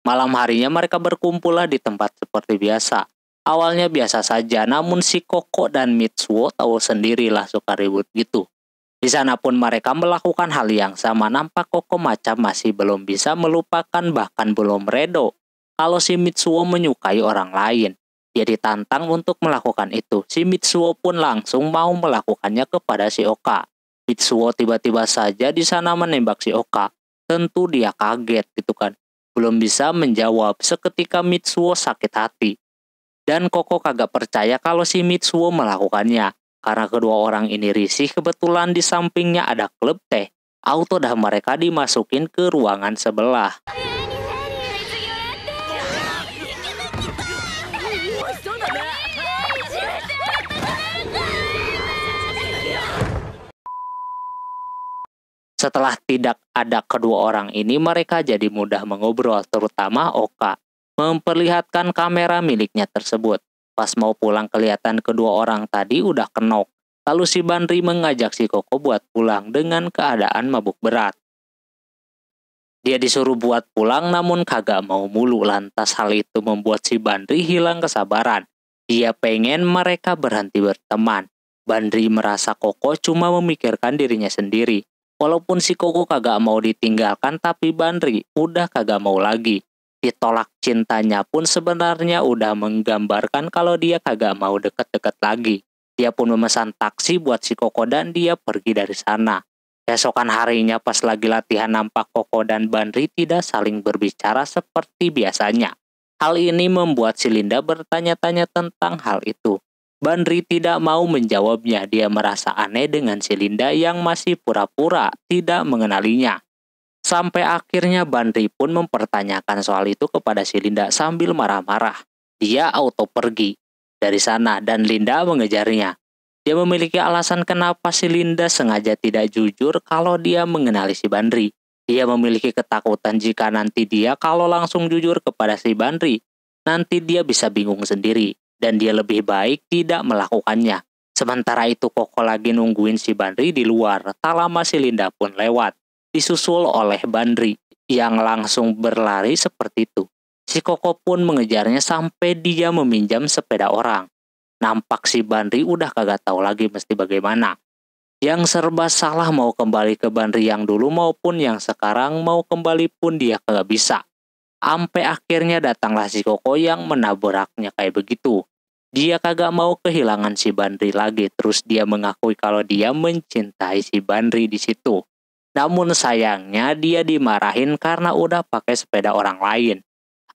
A: Malam harinya mereka berkumpullah di tempat seperti biasa. Awalnya biasa saja, namun si Koko dan Mitsuo tahu sendirilah suka ribut gitu. Di sana pun mereka melakukan hal yang sama. Nampak Koko macam masih belum bisa melupakan bahkan belum redo. Kalau si Mitsuo menyukai orang lain, dia ditantang untuk melakukan itu. Si Mitsuo pun langsung mau melakukannya kepada si Oka. Mitsuo tiba-tiba saja di sana menembak si Oka. Tentu dia kaget gitu kan. Belum bisa menjawab seketika Mitsuo sakit hati. Dan Koko kagak percaya kalau si Mitsuo melakukannya. Karena kedua orang ini risih, kebetulan di sampingnya ada klub teh. Auto dah mereka dimasukin ke ruangan sebelah. Setelah tidak ada kedua orang ini, mereka jadi mudah mengobrol, terutama Oka memperlihatkan kamera miliknya tersebut. Pas mau pulang kelihatan kedua orang tadi udah kenok. Lalu si Bandri mengajak si Koko buat pulang dengan keadaan mabuk berat. Dia disuruh buat pulang namun kagak mau mulu lantas hal itu membuat si Bandri hilang kesabaran. Dia pengen mereka berhenti berteman. Bandri merasa Koko cuma memikirkan dirinya sendiri. Walaupun si Koko kagak mau ditinggalkan tapi Bandri udah kagak mau lagi ditolak cintanya pun sebenarnya udah menggambarkan kalau dia kagak mau deket-deket lagi. Dia pun memesan taksi buat si Koko dan dia pergi dari sana. Besokan harinya pas lagi latihan nampak Koko dan Bandri tidak saling berbicara seperti biasanya. Hal ini membuat si Linda bertanya-tanya tentang hal itu. Bandri tidak mau menjawabnya. Dia merasa aneh dengan si Linda yang masih pura-pura tidak mengenalinya. Sampai akhirnya Bandri pun mempertanyakan soal itu kepada si Linda sambil marah-marah. Dia auto pergi dari sana dan Linda mengejarnya. Dia memiliki alasan kenapa si Linda sengaja tidak jujur kalau dia mengenali si Bandri. Dia memiliki ketakutan jika nanti dia kalau langsung jujur kepada si Bandri, nanti dia bisa bingung sendiri dan dia lebih baik tidak melakukannya. Sementara itu Koko lagi nungguin si Bandri di luar, tak lama si Linda pun lewat disusul oleh Bandri yang langsung berlari seperti itu. Si Koko pun mengejarnya sampai dia meminjam sepeda orang. Nampak si Bandri udah kagak tahu lagi mesti bagaimana. Yang serba salah mau kembali ke Bandri yang dulu maupun yang sekarang mau kembali pun dia kagak bisa. Sampai akhirnya datanglah si Koko yang menabraknya kayak begitu. Dia kagak mau kehilangan si Bandri lagi, terus dia mengakui kalau dia mencintai si Bandri di situ. Namun sayangnya dia dimarahin karena udah pakai sepeda orang lain.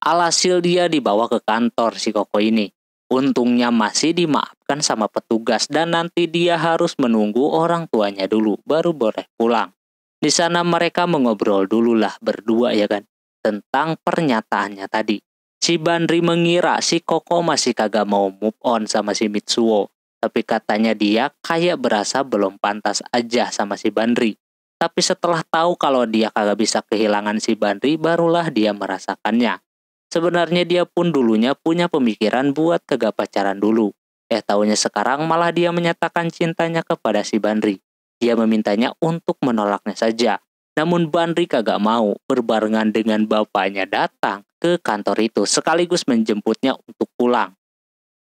A: Alhasil dia dibawa ke kantor si Koko ini. Untungnya masih dimaafkan sama petugas dan nanti dia harus menunggu orang tuanya dulu baru boleh pulang. Di sana mereka mengobrol dulu lah berdua ya kan tentang pernyataannya tadi. Si Bandri mengira si Koko masih kagak mau move on sama si Mitsuo. Tapi katanya dia kayak berasa belum pantas aja sama si Bandri. Tapi setelah tahu kalau dia kagak bisa kehilangan si Bandri, barulah dia merasakannya. Sebenarnya dia pun dulunya punya pemikiran buat kagak pacaran dulu. Eh tahunya sekarang malah dia menyatakan cintanya kepada si Bandri. Dia memintanya untuk menolaknya saja. Namun Bandri kagak mau berbarengan dengan bapaknya datang ke kantor itu sekaligus menjemputnya untuk pulang.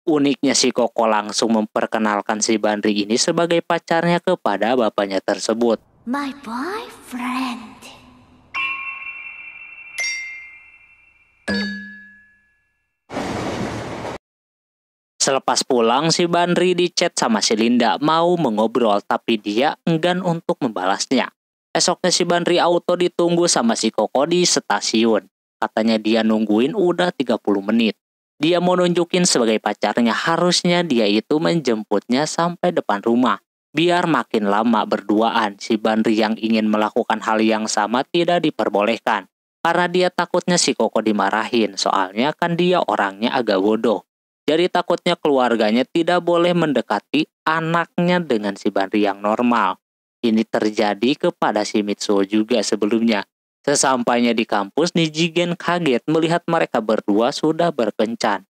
A: Uniknya si Koko langsung memperkenalkan si Bandri ini sebagai pacarnya kepada bapaknya tersebut.
D: My boyfriend.
A: Selepas pulang, si Bandri dicat sama si Linda mau mengobrol tapi dia enggan untuk membalasnya. Esoknya si Bandri auto ditunggu sama si Koko di stasiun. Katanya dia nungguin udah 30 menit. Dia mau nunjukin sebagai pacarnya harusnya dia itu menjemputnya sampai depan rumah. Biar makin lama berduaan, si Bandri yang ingin melakukan hal yang sama tidak diperbolehkan. Karena dia takutnya si Koko dimarahin, soalnya kan dia orangnya agak bodoh. Jadi takutnya keluarganya tidak boleh mendekati anaknya dengan si Bandri yang normal. Ini terjadi kepada si Mitsuo juga sebelumnya. Sesampainya di kampus, Nijigen kaget melihat mereka berdua sudah berkencan.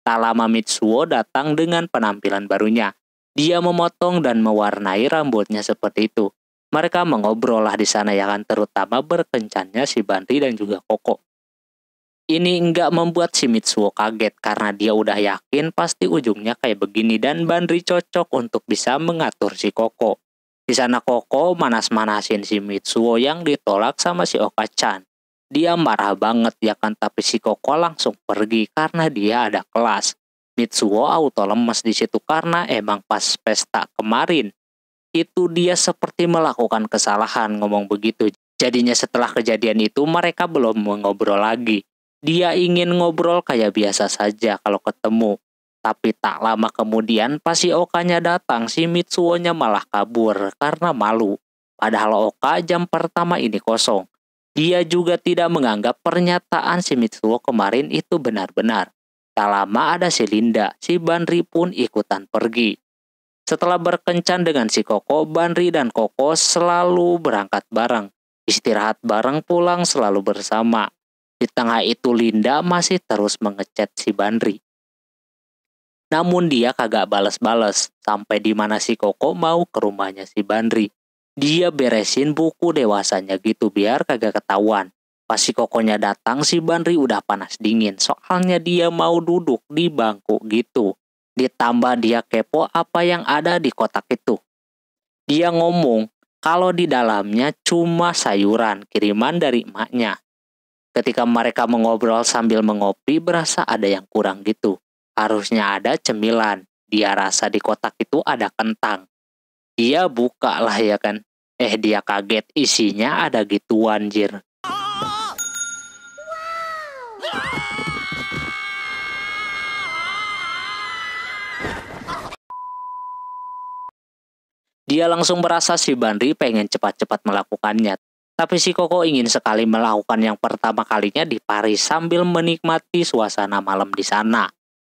A: Tak lama Mitsuo datang dengan penampilan barunya. Dia memotong dan mewarnai rambutnya seperti itu. Mereka mengobrol lah di sana ya kan terutama berkencannya si Bandri dan juga Koko. Ini enggak membuat si Mitsuo kaget karena dia udah yakin pasti ujungnya kayak begini dan Bandri cocok untuk bisa mengatur si Koko. Di sana Koko manas-manasin si Mitsuo yang ditolak sama si Oka-chan. Dia marah banget ya kan tapi si Koko langsung pergi karena dia ada kelas. Mitsuo auto lemes di situ karena emang pas pesta kemarin itu dia seperti melakukan kesalahan ngomong begitu. Jadinya setelah kejadian itu mereka belum mengobrol lagi. Dia ingin ngobrol kayak biasa saja kalau ketemu. Tapi tak lama kemudian pas si Okanya datang, si Mitsuo-nya malah kabur karena malu. Padahal Oka jam pertama ini kosong. Dia juga tidak menganggap pernyataan si Mitsuo kemarin itu benar-benar. Tak lama ada si Linda, si Banri pun ikutan pergi. Setelah berkencan dengan si Koko, Banri dan Koko selalu berangkat bareng. Istirahat bareng pulang selalu bersama. Di tengah itu Linda masih terus mengechat si Banri. Namun dia kagak bales-bales sampai di mana si Koko mau ke rumahnya si Bandri. Dia beresin buku dewasanya gitu biar kagak ketahuan. Pas si kokonya datang, si Bandri udah panas dingin. Soalnya dia mau duduk di bangku gitu. Ditambah dia kepo apa yang ada di kotak itu. Dia ngomong kalau di dalamnya cuma sayuran kiriman dari emaknya. Ketika mereka mengobrol sambil mengopi, berasa ada yang kurang gitu. Harusnya ada cemilan. Dia rasa di kotak itu ada kentang. Dia buka lah ya kan. Eh dia kaget isinya ada gituan jir. Dia langsung merasa si Bandri pengen cepat-cepat melakukannya. Tapi si Koko ingin sekali melakukan yang pertama kalinya di Paris sambil menikmati suasana malam di sana.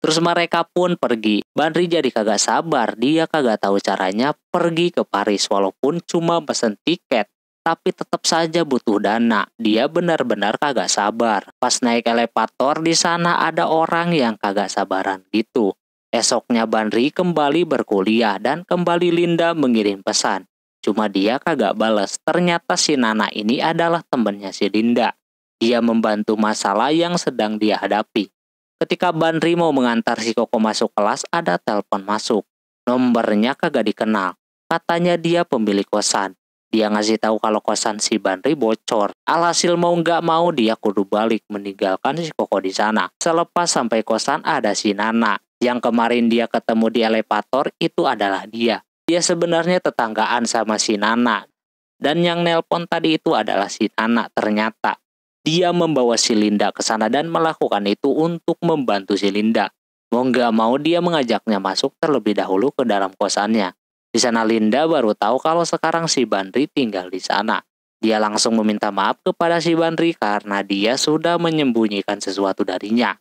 A: Terus mereka pun pergi. Bandri jadi kagak sabar, dia kagak tahu caranya pergi ke Paris walaupun cuma pesen tiket. Tapi tetap saja butuh dana. Dia benar-benar kagak sabar. Pas naik elevator di sana ada orang yang kagak sabaran gitu. Esoknya Bandri kembali berkuliah dan kembali Linda mengirim pesan. Cuma dia kagak balas. Ternyata si Nana ini adalah temannya si Linda. Dia membantu masalah yang sedang dia hadapi. Ketika Bandri mau mengantar si Koko masuk kelas, ada telepon masuk. Nomornya kagak dikenal. Katanya dia pemilik kosan. Dia ngasih tahu kalau kosan si Bandri bocor. Alhasil mau nggak mau dia kudu balik meninggalkan si Koko di sana. Selepas sampai kosan ada si Nana yang kemarin dia ketemu di elevator itu adalah dia. Dia sebenarnya tetanggaan sama si Nana. Dan yang nelpon tadi itu adalah si Nana ternyata. Dia membawa si Linda ke sana dan melakukan itu untuk membantu si Linda. Mau nggak mau dia mengajaknya masuk terlebih dahulu ke dalam kosannya. Di sana Linda baru tahu kalau sekarang si Bandri tinggal di sana. Dia langsung meminta maaf kepada si Bandri karena dia sudah menyembunyikan sesuatu darinya.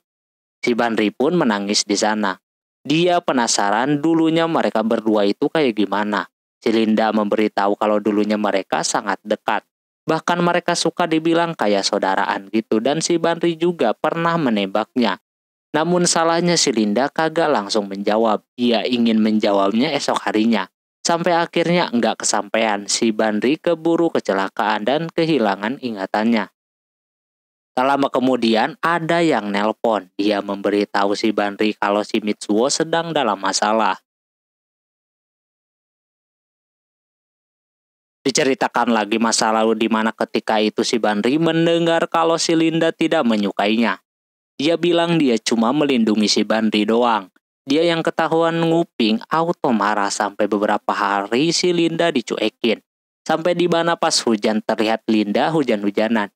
A: Si Bandri pun menangis di sana. Dia penasaran dulunya mereka berdua itu kayak gimana. Si Linda memberitahu kalau dulunya mereka sangat dekat. Bahkan mereka suka dibilang kayak saudaraan gitu dan si Bandri juga pernah menembaknya. Namun salahnya si Linda kagak langsung menjawab. Ia ingin menjawabnya esok harinya. Sampai akhirnya enggak kesampaian, si Bandri keburu kecelakaan dan kehilangan ingatannya. Tak lama kemudian ada yang nelpon. Dia memberitahu si Bandri kalau si Mitsuo sedang dalam masalah. Diceritakan lagi masa lalu di mana ketika itu si Bandri mendengar kalau si Linda tidak menyukainya. Dia bilang dia cuma melindungi si Bandri doang. Dia yang ketahuan nguping auto marah sampai beberapa hari si Linda dicuekin. Sampai di mana pas hujan terlihat Linda hujan-hujanan.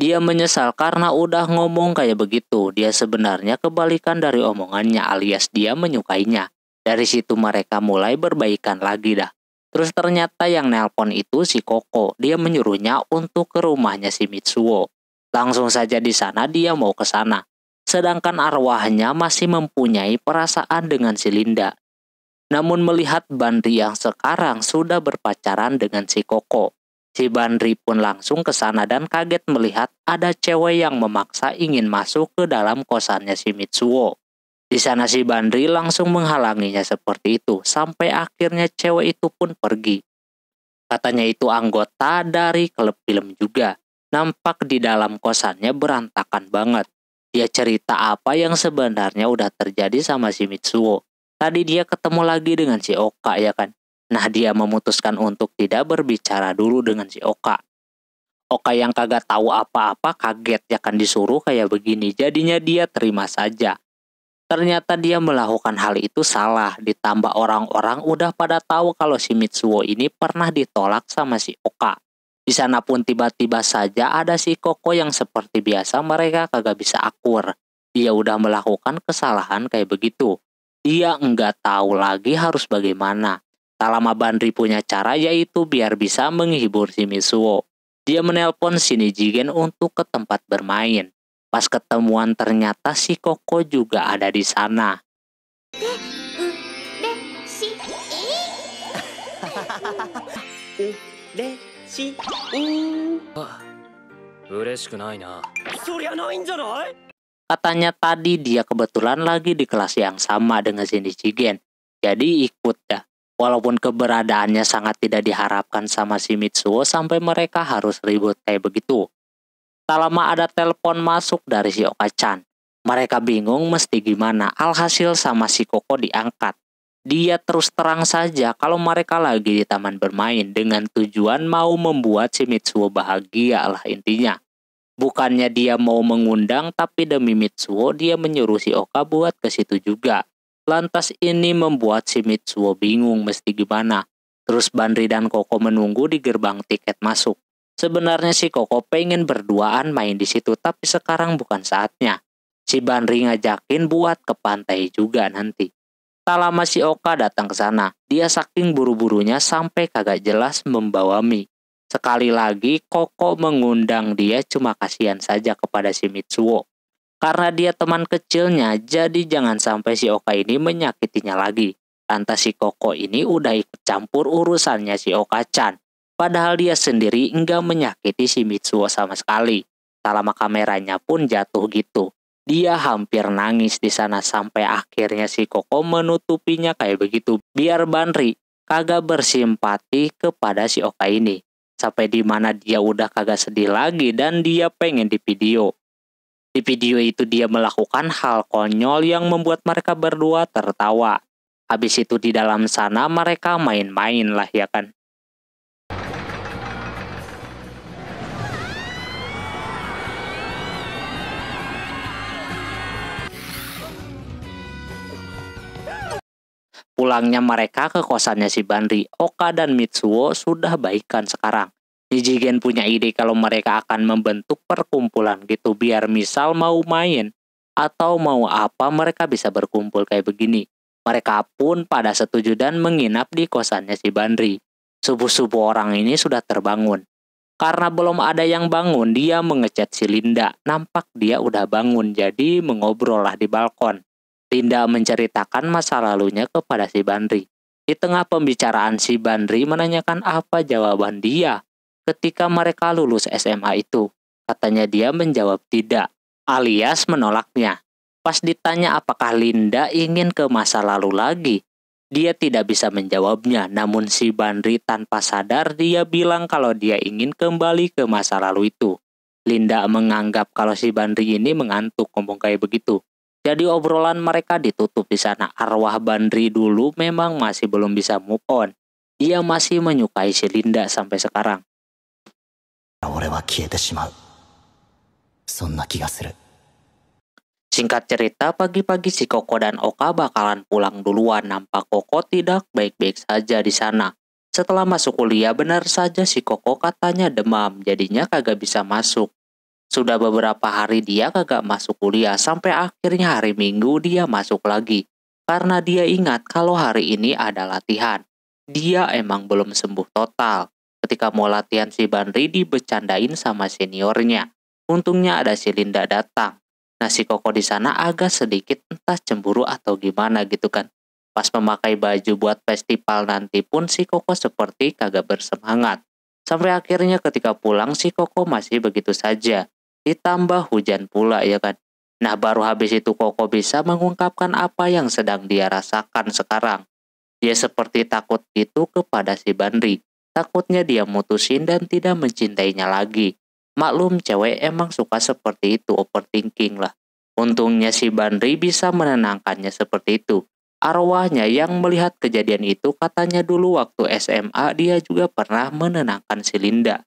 A: Dia menyesal karena udah ngomong kayak begitu. Dia sebenarnya kebalikan dari omongannya alias dia menyukainya. Dari situ mereka mulai berbaikan lagi dah. Terus ternyata yang nelpon itu si Koko. Dia menyuruhnya untuk ke rumahnya si Mitsuo. Langsung saja di sana dia mau ke sana. Sedangkan arwahnya masih mempunyai perasaan dengan si Linda. Namun melihat Bandri yang sekarang sudah berpacaran dengan si Koko. Si Bandri pun langsung ke sana dan kaget melihat ada cewek yang memaksa ingin masuk ke dalam kosannya si Mitsuo. Di sana si Bandri langsung menghalanginya seperti itu, sampai akhirnya cewek itu pun pergi. Katanya itu anggota dari klub film juga. Nampak di dalam kosannya berantakan banget. Dia cerita apa yang sebenarnya udah terjadi sama si Mitsuo. Tadi dia ketemu lagi dengan si Oka ya kan. Nah dia memutuskan untuk tidak berbicara dulu dengan si Oka. Oka yang kagak tahu apa-apa kaget ya kan disuruh kayak begini. Jadinya dia terima saja. Ternyata dia melakukan hal itu salah, ditambah orang-orang udah pada tahu kalau si Mitsuo ini pernah ditolak sama si Oka. Di sana pun tiba-tiba saja ada si Koko yang seperti biasa mereka kagak bisa akur. Dia udah melakukan kesalahan kayak begitu. Dia enggak tahu lagi harus bagaimana. Tak lama Bandri punya cara yaitu biar bisa menghibur si Mitsuo. Dia menelpon si Nijigen untuk ke tempat bermain. Pas ketemuan ternyata si Koko juga ada di sana. Katanya tadi dia kebetulan lagi di kelas yang sama dengan Shinichi Gen. Jadi ikut dah. Walaupun keberadaannya sangat tidak diharapkan sama si Mitsuo sampai mereka harus ribut kayak begitu. Tak lama ada telepon masuk dari si Oka-chan. Mereka bingung mesti gimana, alhasil sama si Koko diangkat. Dia terus terang saja kalau mereka lagi di taman bermain dengan tujuan mau membuat si Mitsuo bahagia lah intinya. Bukannya dia mau mengundang tapi demi Mitsuo dia menyuruh si Oka buat ke situ juga. Lantas ini membuat si Mitsuo bingung mesti gimana. Terus Bandri dan Koko menunggu di gerbang tiket masuk. Sebenarnya si Koko pengen berduaan main di situ tapi sekarang bukan saatnya. Si Bandri ngajakin buat ke pantai juga nanti. Tak lama si Oka datang ke sana. Dia saking buru-burunya sampai kagak jelas membawa mie. Sekali lagi Koko mengundang dia cuma kasihan saja kepada si Mitsuo. Karena dia teman kecilnya, jadi jangan sampai si Oka ini menyakitinya lagi. Lantas si Koko ini udah ikut campur urusannya si Oka-chan. Padahal dia sendiri enggak menyakiti si Mitsuo sama sekali. Tak lama kameranya pun jatuh gitu. Dia hampir nangis di sana sampai akhirnya si Koko menutupinya kayak begitu. Biar Banri kagak bersimpati kepada si Oka ini. Sampai di mana dia udah kagak sedih lagi dan dia pengen di video. Di video itu dia melakukan hal konyol yang membuat mereka berdua tertawa. Habis itu di dalam sana mereka main-main lah ya kan. Pulangnya mereka ke kosannya si Bandri, Oka dan Mitsuo sudah baikan sekarang. Nijigen punya ide kalau mereka akan membentuk perkumpulan gitu biar misal mau main atau mau apa mereka bisa berkumpul kayak begini. Mereka pun pada setuju dan menginap di kosannya si Bandri. Subuh-subuh orang ini sudah terbangun. Karena belum ada yang bangun, dia mengechat si Linda. Nampak dia udah bangun, jadi mengobrol lah di balkon. Linda menceritakan masa lalunya kepada si Bandri. Di tengah pembicaraan si Bandri menanyakan apa jawaban dia ketika mereka lulus SMA itu. Katanya dia menjawab tidak, alias menolaknya. Pas ditanya apakah Linda ingin ke masa lalu lagi, dia tidak bisa menjawabnya. Namun si Bandri tanpa sadar dia bilang kalau dia ingin kembali ke masa lalu itu. Linda menganggap kalau si Bandri ini mengantuk ngomong kayak begitu. Jadi obrolan mereka ditutup di sana. Arwah Bandri dulu memang masih belum bisa move on. Dia masih menyukai si Linda sampai sekarang. Singkat cerita, pagi-pagi si Koko dan Oka bakalan pulang duluan. Nampak Koko tidak baik-baik saja di sana. Setelah masuk kuliah, benar saja si Koko katanya demam, jadinya kagak bisa masuk. Sudah beberapa hari dia kagak masuk kuliah, sampai akhirnya hari Minggu dia masuk lagi. Karena dia ingat kalau hari ini ada latihan. Dia emang belum sembuh total. Ketika mau latihan si Bandri dibecandain sama seniornya. Untungnya ada si Linda datang. Nah si Koko di sana agak sedikit entah cemburu atau gimana gitu kan. Pas memakai baju buat festival nanti pun si Koko seperti kagak bersemangat. Sampai akhirnya ketika pulang si Koko masih begitu saja. Ditambah hujan pula ya kan. Nah baru habis itu Koko bisa mengungkapkan apa yang sedang dia rasakan sekarang. Dia seperti takut gitu kepada si Bandri. Takutnya dia mutusin dan tidak mencintainya lagi. Maklum cewek emang suka seperti itu, overthinking lah. Untungnya si Bandri bisa menenangkannya seperti itu. Arwahnya yang melihat kejadian itu katanya dulu waktu SMA dia juga pernah menenangkan si Linda.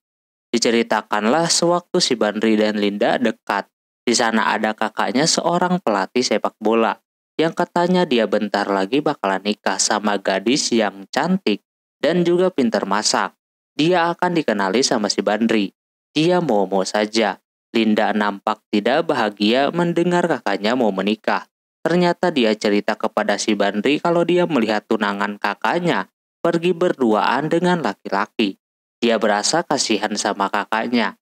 A: Diceritakanlah sewaktu si Bandri dan Linda dekat. Di sana ada kakaknya seorang pelatih sepak bola yang katanya dia bentar lagi bakalan nikah sama gadis yang cantik dan juga pintar masak. Dia akan dikenali sama si Bandri. Dia mau-mau saja. Linda nampak tidak bahagia mendengar kakaknya mau menikah. Ternyata dia cerita kepada si Bandri kalau dia melihat tunangan kakaknya pergi berduaan dengan laki-laki. Dia berasa kasihan sama kakaknya.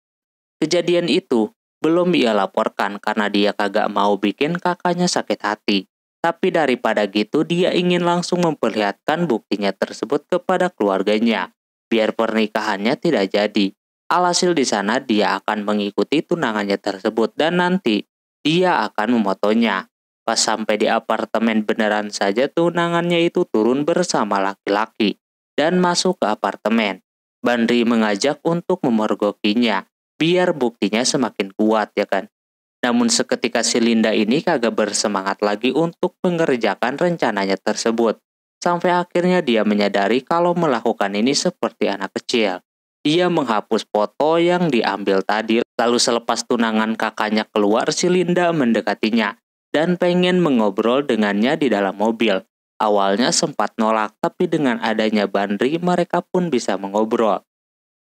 A: Kejadian itu belum ia laporkan karena dia kagak mau bikin kakaknya sakit hati. Tapi daripada gitu dia ingin langsung memperlihatkan buktinya tersebut kepada keluarganya. Biar pernikahannya tidak jadi. Alhasil di sana dia akan mengikuti tunangannya tersebut dan nanti dia akan memotonya. Pas sampai di apartemen beneran saja tunangannya itu turun bersama laki-laki dan masuk ke apartemen. Bandri mengajak untuk memergokinya, biar buktinya semakin kuat ya kan. Namun seketika si Linda ini kagak bersemangat lagi untuk mengerjakan rencananya tersebut. Sampai akhirnya dia menyadari kalau melakukan ini seperti anak kecil. Dia menghapus foto yang diambil tadi, lalu selepas tunangan kakaknya keluar, si Linda mendekatinya dan pengen mengobrol dengannya di dalam mobil. Awalnya sempat nolak, tapi dengan adanya Bandri mereka pun bisa mengobrol.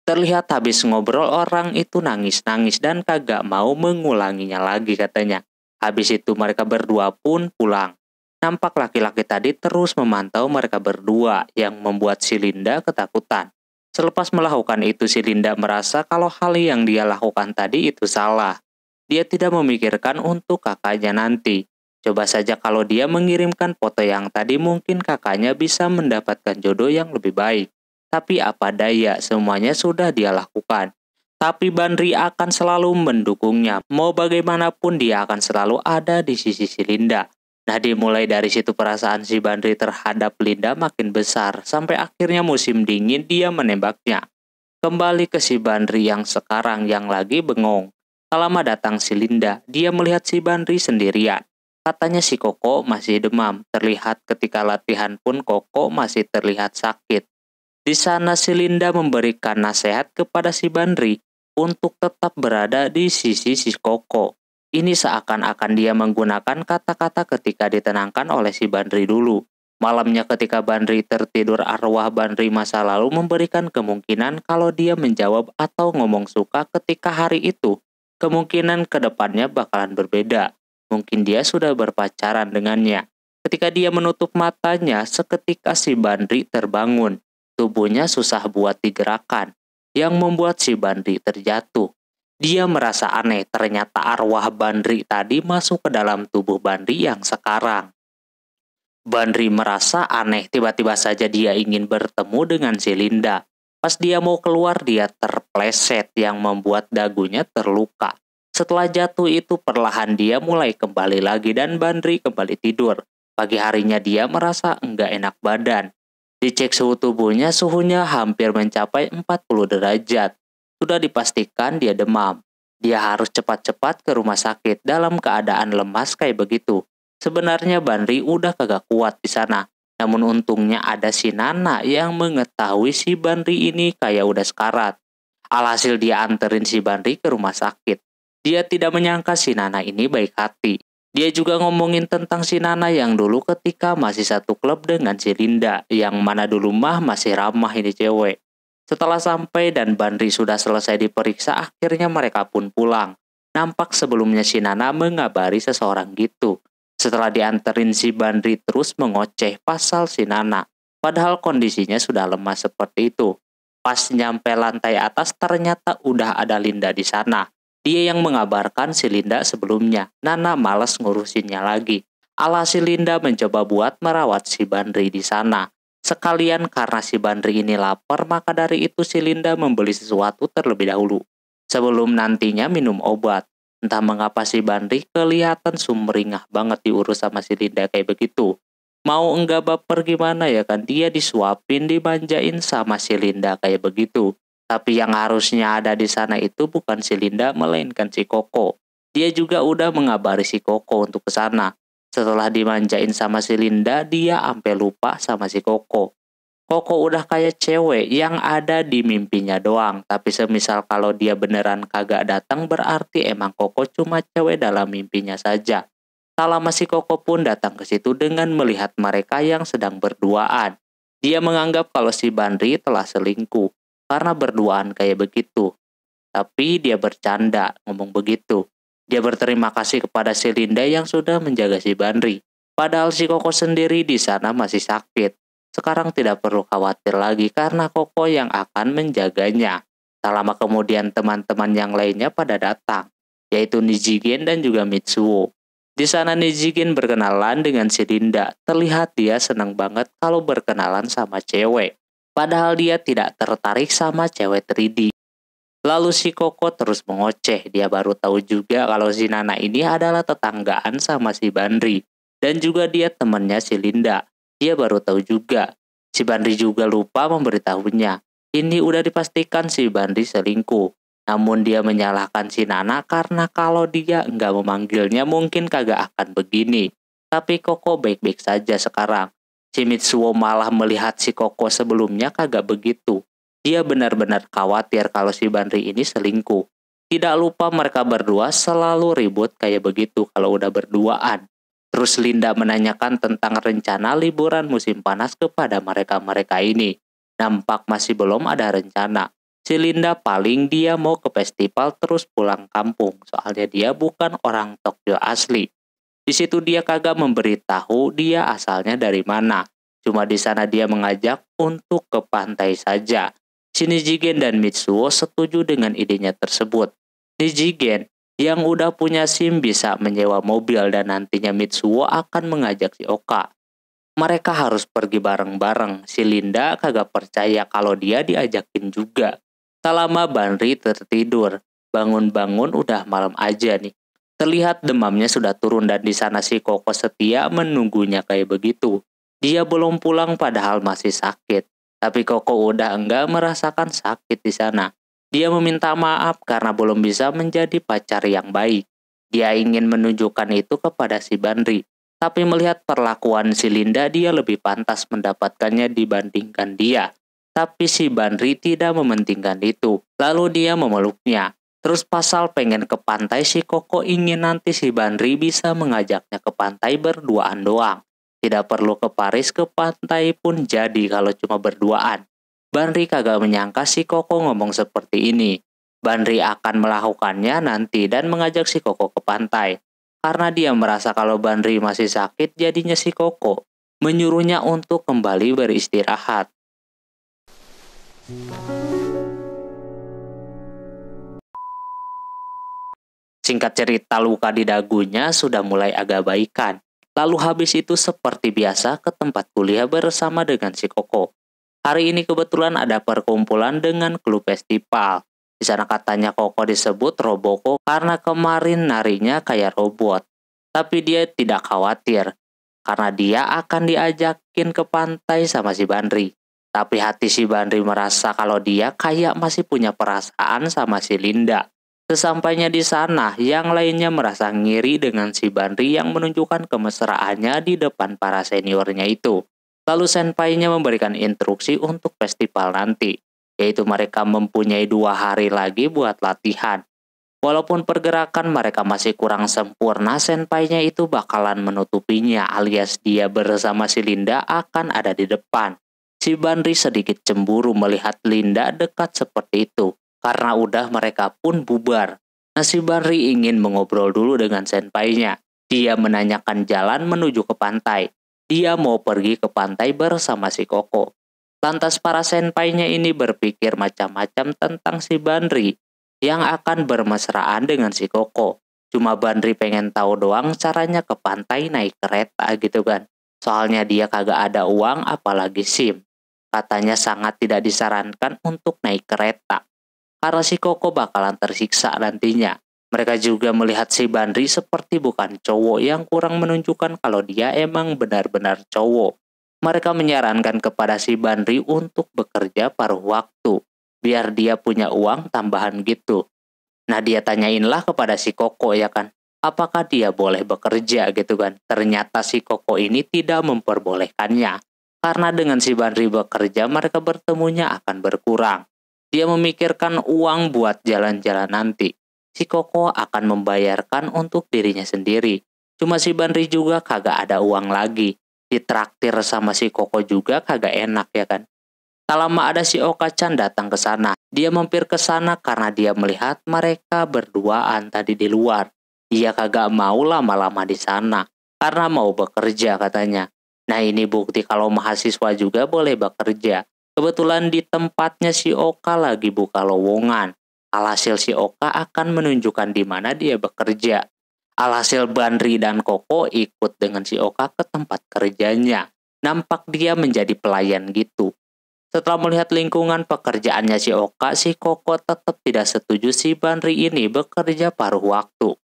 A: Terlihat habis ngobrol orang itu nangis-nangis dan kagak mau mengulanginya lagi katanya. Habis itu mereka berdua pun pulang. Nampak laki-laki tadi terus memantau mereka berdua yang membuat si Linda ketakutan. Selepas melakukan itu si Linda merasa kalau hal yang dia lakukan tadi itu salah. Dia tidak memikirkan untuk kakaknya nanti. Coba saja kalau dia mengirimkan foto yang tadi mungkin kakaknya bisa mendapatkan jodoh yang lebih baik. Tapi apa daya, semuanya sudah dia lakukan. Tapi Bandri akan selalu mendukungnya. Mau bagaimanapun dia akan selalu ada di sisi si Linda. Nah dimulai dari situ perasaan si Bandri terhadap Linda makin besar sampai akhirnya musim dingin dia menembaknya. Kembali ke si Bandri yang sekarang yang lagi bengong. Lama datang si Linda, dia melihat si Bandri sendirian. Katanya si Koko masih demam, terlihat ketika latihan pun Koko masih terlihat sakit. Di sana si Linda memberikan nasihat kepada si Bandri untuk tetap berada di sisi si Koko. Ini seakan-akan dia menggunakan kata-kata ketika ditenangkan oleh si Bandri dulu. Malamnya ketika Bandri tertidur arwah Bandri masa lalu memberikan kemungkinan kalau dia menjawab atau ngomong suka ketika hari itu. Kemungkinan ke depannya bakalan berbeda. Mungkin dia sudah berpacaran dengannya. Ketika dia menutup matanya, seketika si Bandri terbangun. Tubuhnya susah buat digerakkan, yang membuat si Bandri terjatuh. Dia merasa aneh, ternyata arwah Bandri tadi masuk ke dalam tubuh Bandri yang sekarang. Bandri merasa aneh tiba-tiba saja dia ingin bertemu dengan si Linda. Pas dia mau keluar dia terpleset yang membuat dagunya terluka. Setelah jatuh itu perlahan dia mulai kembali lagi dan Bandri kembali tidur. Pagi harinya dia merasa enggak enak badan. Dicek suhu tubuhnya suhunya hampir mencapai 40 derajat. Sudah dipastikan dia demam. Dia harus cepat-cepat ke rumah sakit dalam keadaan lemas kayak begitu. Sebenarnya Bandri udah kagak kuat di sana. Namun untungnya ada si Nana yang mengetahui si Bandri ini kayak udah sekarat. Alhasil dia anterin si Bandri ke rumah sakit. Dia tidak menyangka si Nana ini baik hati. Dia juga ngomongin tentang si Nana yang dulu ketika masih satu klub dengan si Linda, yang mana dulu mah masih ramah ini cewek. Setelah sampai dan Bandri sudah selesai diperiksa, akhirnya mereka pun pulang. Nampak sebelumnya si Nana mengabari seseorang gitu. Setelah dianterin si Bandri terus mengoceh pasal si Nana. Padahal kondisinya sudah lemah seperti itu. Pas nyampe lantai atas ternyata udah ada Linda di sana. Dia yang mengabarkan si Linda sebelumnya. Nana malas ngurusinnya lagi. Alhasil Linda mencoba buat merawat si Bandri di sana. Sekalian karena si Bandri ini lapar, maka dari itu si Linda membeli sesuatu terlebih dahulu. Sebelum nantinya minum obat. Entah mengapa si Bandri kelihatan sumringah banget diurus sama si Linda kayak begitu. Mau enggak baper gimana ya kan dia disuapin, dimanjain sama si Linda kayak begitu. Tapi yang harusnya ada di sana itu bukan si Linda melainkan si Koko. Dia juga udah mengabari si Koko untuk ke sana. Setelah dimanjain sama si Linda, dia ampe lupa sama si Koko. Koko udah kayak cewek yang ada di mimpinya doang. Tapi semisal kalau dia beneran kagak datang berarti emang Koko cuma cewek dalam mimpinya saja. Tak lama si Koko pun datang ke situ dengan melihat mereka yang sedang berduaan. Dia menganggap kalau si Bandri telah selingkuh karena berduaan kayak begitu. Tapi dia bercanda ngomong begitu. Dia berterima kasih kepada si Linda yang sudah menjaga si Bandri. Padahal si Koko sendiri di sana masih sakit. Sekarang tidak perlu khawatir lagi karena Koko yang akan menjaganya. Tak lama kemudian teman-teman yang lainnya pada datang, yaitu Nijigen dan juga Mitsuo. Di sana Nijigen berkenalan dengan si Linda. Terlihat dia senang banget kalau berkenalan sama cewek. Padahal dia tidak tertarik sama cewek 3D. Lalu si Koko terus mengoceh. Dia baru tahu juga kalau si Nana ini adalah tetanggaan sama si Bandri. Dan juga dia temannya si Linda. Dia baru tahu juga. Si Bandri juga lupa memberitahunya. Ini udah dipastikan si Bandri selingkuh. Namun dia menyalahkan si Nana karena kalau dia nggak memanggilnya mungkin kagak akan begini. Tapi Koko baik-baik saja sekarang. Si Mitsuo malah melihat si Koko sebelumnya kagak begitu. Dia benar-benar khawatir kalau si Bandri ini selingkuh. Tidak lupa mereka berdua selalu ribut kayak begitu kalau udah berduaan. Terus Linda menanyakan tentang rencana liburan musim panas kepada mereka-mereka ini. Nampak masih belum ada rencana. Si Linda paling dia mau ke festival terus pulang kampung. Soalnya dia bukan orang Tokyo asli. Di situ dia kagak memberitahu dia asalnya dari mana. Cuma di sana dia mengajak untuk ke pantai saja. Si Nijigen dan Mitsuo setuju dengan idenya tersebut. Nijigen yang udah punya SIM bisa menyewa mobil dan nantinya Mitsuo akan mengajak si Oka. Mereka harus pergi bareng-bareng. Si Linda kagak percaya kalau dia diajakin juga. Tak lama Banri tertidur. Bangun-bangun udah malam aja nih. Terlihat demamnya sudah turun dan di sana si Koko setia menunggunya kayak begitu. Dia belum pulang padahal masih sakit. Tapi Koko udah enggak merasakan sakit di sana. Dia meminta maaf karena belum bisa menjadi pacar yang baik. Dia ingin menunjukkan itu kepada si Bandri. Tapi melihat perlakuan si Linda, dia lebih pantas mendapatkannya dibandingkan dia. Tapi si Bandri tidak mementingkan itu. Lalu dia memeluknya. Terus pasal pengen ke pantai si Koko ingin nanti si Bandri bisa mengajaknya ke pantai berduaan doang. Tidak perlu ke Paris ke pantai pun jadi kalau cuma berduaan. Banri kagak menyangka si Koko ngomong seperti ini. Banri akan melakukannya nanti dan mengajak si Koko ke pantai. Karena dia merasa kalau Banri masih sakit, jadinya si Koko menyuruhnya untuk kembali beristirahat. Singkat cerita luka di dagunya sudah mulai agak baikan. Lalu habis itu seperti biasa ke tempat kuliah bersama dengan si Koko. Hari ini kebetulan ada perkumpulan dengan klub festival. Di sana katanya Koko disebut Roboko karena kemarin narinya kayak robot. Tapi dia tidak khawatir karena dia akan diajakin ke pantai sama si Bandri. Tapi hati si Bandri merasa kalau dia kayak masih punya perasaan sama si Linda. Sesampainya di sana, yang lainnya merasa ngiri dengan si Bandri yang menunjukkan kemesraannya di depan para seniornya itu. Lalu senpainya memberikan instruksi untuk festival nanti, yaitu mereka mempunyai dua hari lagi buat latihan. Walaupun pergerakan mereka masih kurang sempurna, senpainya itu bakalan menutupinya alias dia bersama si Linda akan ada di depan. Si Bandri sedikit cemburu melihat Linda dekat seperti itu karena udah mereka pun bubar. Nasi Barri ingin mengobrol dulu dengan senpainya. Dia menanyakan jalan menuju ke pantai. Dia mau pergi ke pantai bersama si Koko. Lantas para senpainya ini berpikir macam-macam tentang si Bandri yang akan bermesraan dengan si Koko. Cuma Bandri pengen tahu doang caranya ke pantai naik kereta gitu kan. Soalnya dia kagak ada uang apalagi SIM. Katanya sangat tidak disarankan untuk naik kereta karena si Koko bakalan tersiksa nantinya. Mereka juga melihat si Bandri seperti bukan cowok yang kurang menunjukkan kalau dia emang benar-benar cowok. Mereka menyarankan kepada si Bandri untuk bekerja paruh waktu, biar dia punya uang tambahan gitu. Nah dia tanyainlah kepada si Koko ya kan, apakah dia boleh bekerja gitu kan. Ternyata si Koko ini tidak memperbolehkannya. Karena dengan si Bandri bekerja mereka bertemunya akan berkurang. Dia memikirkan uang buat jalan-jalan nanti. Si Koko akan membayarkan untuk dirinya sendiri. Cuma si Bandri juga kagak ada uang lagi. Ditraktir sama si Koko juga kagak enak ya kan. Tak lama ada si Okacan datang ke sana. Dia mampir ke sana karena dia melihat mereka berduaan tadi di luar. Dia kagak mau lama-lama di sana karena mau bekerja katanya. Nah ini bukti kalau mahasiswa juga boleh bekerja. Kebetulan di tempatnya si Oka lagi buka lowongan. Alhasil si Oka akan menunjukkan di mana dia bekerja. Alhasil Bandri dan Koko ikut dengan si Oka ke tempat kerjanya. Nampak dia menjadi pelayan gitu. Setelah melihat lingkungan pekerjaannya si Oka, si Koko tetap tidak setuju si Bandri ini bekerja paruh waktu.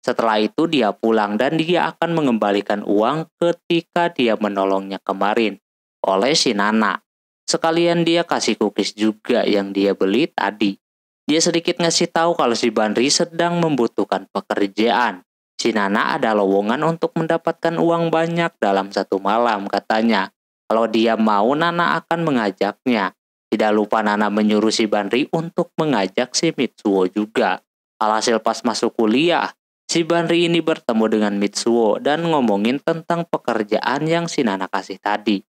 A: Setelah itu dia pulang dan dia akan mengembalikan uang ketika dia menolongnya kemarin oleh si Nana. Sekalian dia kasih cookies juga yang dia beli tadi. Dia sedikit ngasih tahu kalau si Bandri sedang membutuhkan pekerjaan. Si Nana ada lowongan untuk mendapatkan uang banyak dalam satu malam katanya. Kalau dia mau Nana akan mengajaknya. Tidak lupa Nana menyuruh si Bandri untuk mengajak si Mitsuo juga. Alhasil pas masuk kuliah, si Bandri ini bertemu dengan Mitsuo dan ngomongin tentang pekerjaan yang si Nana kasih tadi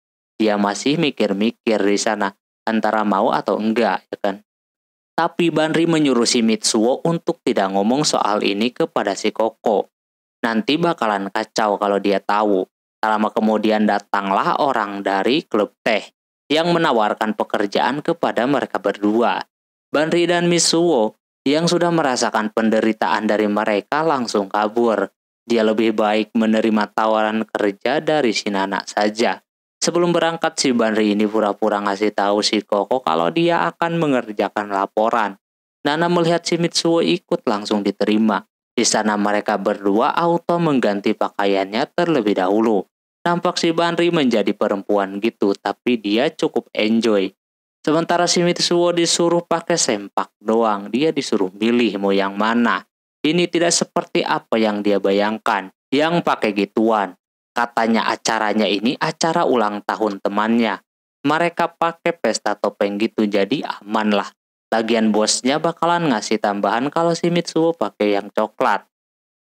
A: dia masih mikir-mikir di sana antara mau atau enggak ya kan. Tapi Banri menyuruh si Mitsuo untuk tidak ngomong soal ini kepada si Koko. Nanti bakalan kacau kalau dia tahu. Lama kemudian datanglah orang dari klub teh yang menawarkan pekerjaan kepada mereka berdua. Banri dan Mitsuo yang sudah merasakan penderitaan dari mereka langsung kabur. Dia lebih baik menerima tawaran kerja dari si Nana saja. Sebelum berangkat si Bandri ini pura-pura ngasih tahu si Koko kalau dia akan mengerjakan laporan. Nana melihat si Mitsuo ikut langsung diterima. Di sana mereka berdua auto mengganti pakaiannya terlebih dahulu. Nampak si Bandri menjadi perempuan gitu, tapi dia cukup enjoy. Sementara si Mitsuo disuruh pakai sempak doang, dia disuruh milih mau yang mana. Ini tidak seperti apa yang dia bayangkan, yang pakai gituan. Katanya acaranya ini acara ulang tahun temannya. Mereka pakai pesta topeng gitu jadi aman lah. Lagian bosnya bakalan ngasih tambahan kalau si Mitsuo pakai yang coklat.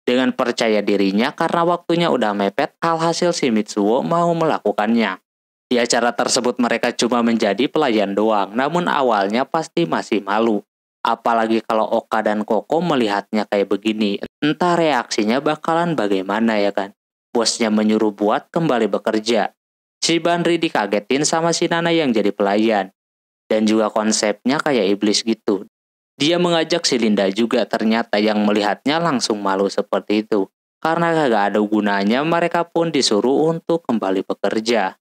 A: Dengan percaya dirinya karena waktunya udah mepet, alhasil si Mitsuo mau melakukannya. Di acara tersebut mereka cuma menjadi pelayan doang, namun awalnya pasti masih malu. Apalagi kalau Oka dan Koko melihatnya kayak begini, entah reaksinya bakalan bagaimana ya kan. Bosnya menyuruh buat kembali bekerja. Si Bandri dikagetin sama si Nana yang jadi pelayan. Dan juga konsepnya kayak iblis gitu. Dia mengajak si Linda juga ternyata yang melihatnya langsung malu seperti itu. Karena kagak ada gunanya, mereka pun disuruh untuk kembali bekerja.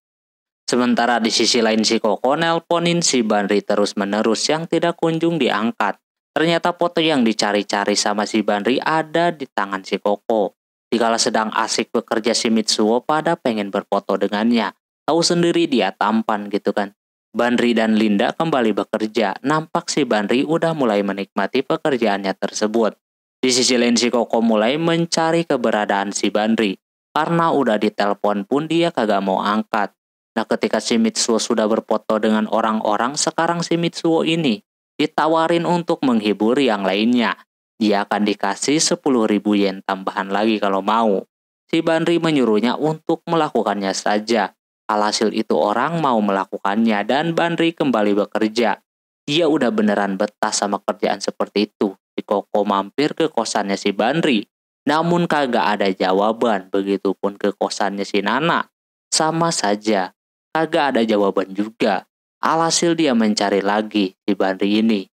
A: Sementara di sisi lain si Koko nelponin si Banri terus-menerus yang tidak kunjung diangkat. Ternyata foto yang dicari-cari sama si Banri ada di tangan si Koko. Dikala sedang asik bekerja si Mitsuo pada pengen berfoto dengannya. Tahu sendiri dia tampan gitu kan. Banri dan Linda kembali bekerja. Nampak si Banri udah mulai menikmati pekerjaannya tersebut. Di sisi lain si Koko mulai mencari keberadaan si Banri. Karena udah ditelepon pun dia kagak mau angkat. Nah ketika si Mitsuo sudah berfoto dengan orang-orang, sekarang si Mitsuo ini ditawarin untuk menghibur yang lainnya. Dia akan dikasih 10.000 yen tambahan lagi kalau mau. Si Banri menyuruhnya untuk melakukannya saja. Alhasil itu orang mau melakukannya dan Bandri kembali bekerja. Dia udah beneran betah sama kerjaan seperti itu. Si Koko mampir ke kosannya si Bandri. Namun kagak ada jawaban, begitupun ke kosannya si Nana. Sama saja, kagak ada jawaban juga. Alhasil dia mencari lagi si Bandri ini.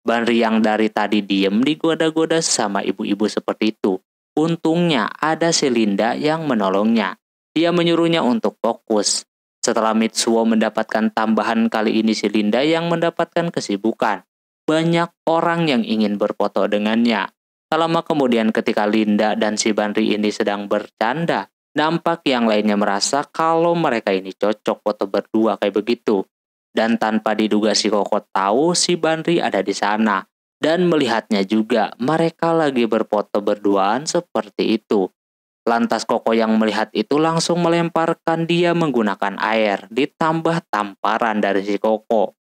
A: Bandri yang dari tadi diem digoda-goda sama ibu-ibu seperti itu. Untungnya ada si Linda yang menolongnya. Dia menyuruhnya untuk fokus. Setelah Mitsuo mendapatkan tambahan kali ini si Linda yang mendapatkan kesibukan. Banyak orang yang ingin berfoto dengannya. Tak lama kemudian ketika Linda dan si Bandri ini sedang bercanda, nampak yang lainnya merasa kalau mereka ini cocok foto berdua kayak begitu. Dan tanpa diduga si Koko tahu si Bandri ada di sana. Dan melihatnya juga mereka lagi berfoto berduaan seperti itu. Lantas Koko yang melihat itu langsung melemparkan dia menggunakan air, ditambah tamparan dari si Koko.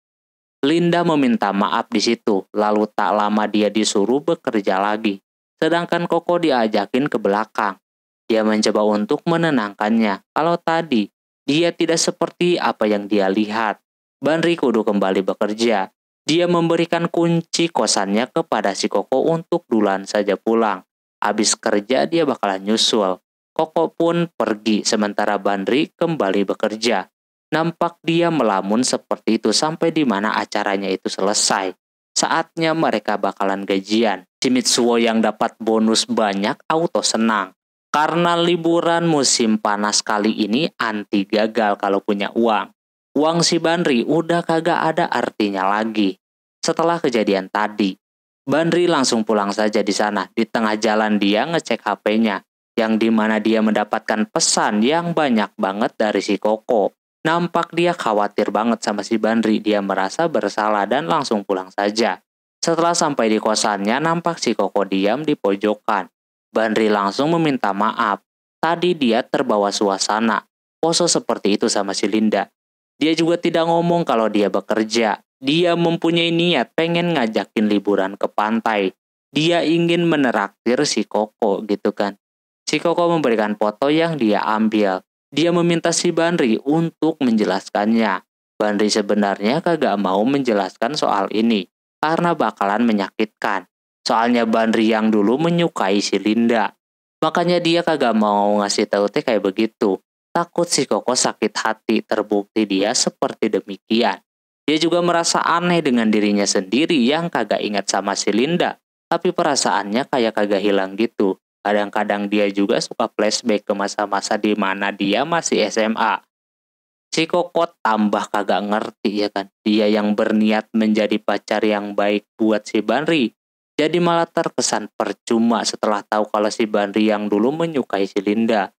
A: Linda meminta maaf di situ, lalu tak lama dia disuruh bekerja lagi. Sedangkan Koko diajakin ke belakang. Dia mencoba untuk menenangkannya. Kalau tadi, dia tidak seperti apa yang dia lihat. Banri kudu kembali bekerja. Dia memberikan kunci kosannya kepada si Koko untuk duluan saja pulang. Habis kerja dia bakalan nyusul. Koko pun pergi sementara Bandri kembali bekerja. Nampak dia melamun seperti itu sampai di mana acaranya itu selesai. Saatnya mereka bakalan gajian. Si Mitsuo yang dapat bonus banyak auto senang. Karena liburan musim panas kali ini anti gagal kalau punya uang. Uang si Bandri udah kagak ada artinya lagi. Setelah kejadian tadi, Bandri langsung pulang saja di sana. Di tengah jalan dia ngecek HP-nya, yang di mana dia mendapatkan pesan yang banyak banget dari si Koko. Nampak dia khawatir banget sama si Bandri, dia merasa bersalah dan langsung pulang saja. Setelah sampai di kosannya, nampak si Koko diam di pojokan. Bandri langsung meminta maaf. Tadi dia terbawa suasana. Poso seperti itu sama si Linda. Dia juga tidak ngomong kalau dia bekerja. Dia mempunyai niat pengen ngajakin liburan ke pantai. Dia ingin meneraktir si Koko gitu kan. Si Koko memberikan foto yang dia ambil. Dia meminta si Bandri untuk menjelaskannya. Bandri sebenarnya kagak mau menjelaskan soal ini karena bakalan menyakitkan. Soalnya Bandri yang dulu menyukai si Linda. Makanya dia kagak mau ngasih tahu teh kayak begitu. Takut si Koko sakit hati terbukti dia seperti demikian. Dia juga merasa aneh dengan dirinya sendiri yang kagak ingat sama si Linda, tapi perasaannya kayak kagak hilang gitu. Kadang-kadang dia juga suka flashback ke masa-masa di mana dia masih SMA. Si Kokot tambah kagak ngerti ya kan. Dia yang berniat menjadi pacar yang baik buat si Banri. Jadi malah terkesan percuma setelah tahu kalau si Banri yang dulu menyukai si Linda.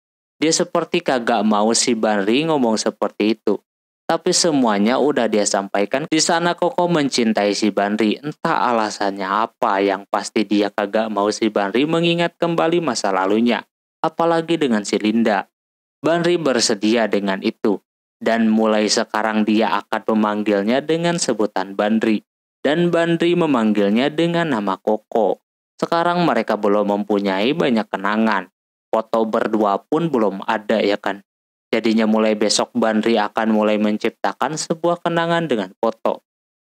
A: Dia seperti kagak mau si Banri ngomong seperti itu. Tapi semuanya udah dia sampaikan. Di sana Koko mencintai si Banri. Entah alasannya apa yang pasti dia kagak mau si Banri mengingat kembali masa lalunya. Apalagi dengan si Linda. Banri bersedia dengan itu. Dan mulai sekarang dia akan memanggilnya dengan sebutan Bandri. Dan Bandri memanggilnya dengan nama Koko. Sekarang mereka belum mempunyai banyak kenangan. Foto berdua pun belum ada ya kan. Jadinya mulai besok Bandri akan mulai menciptakan sebuah kenangan dengan foto.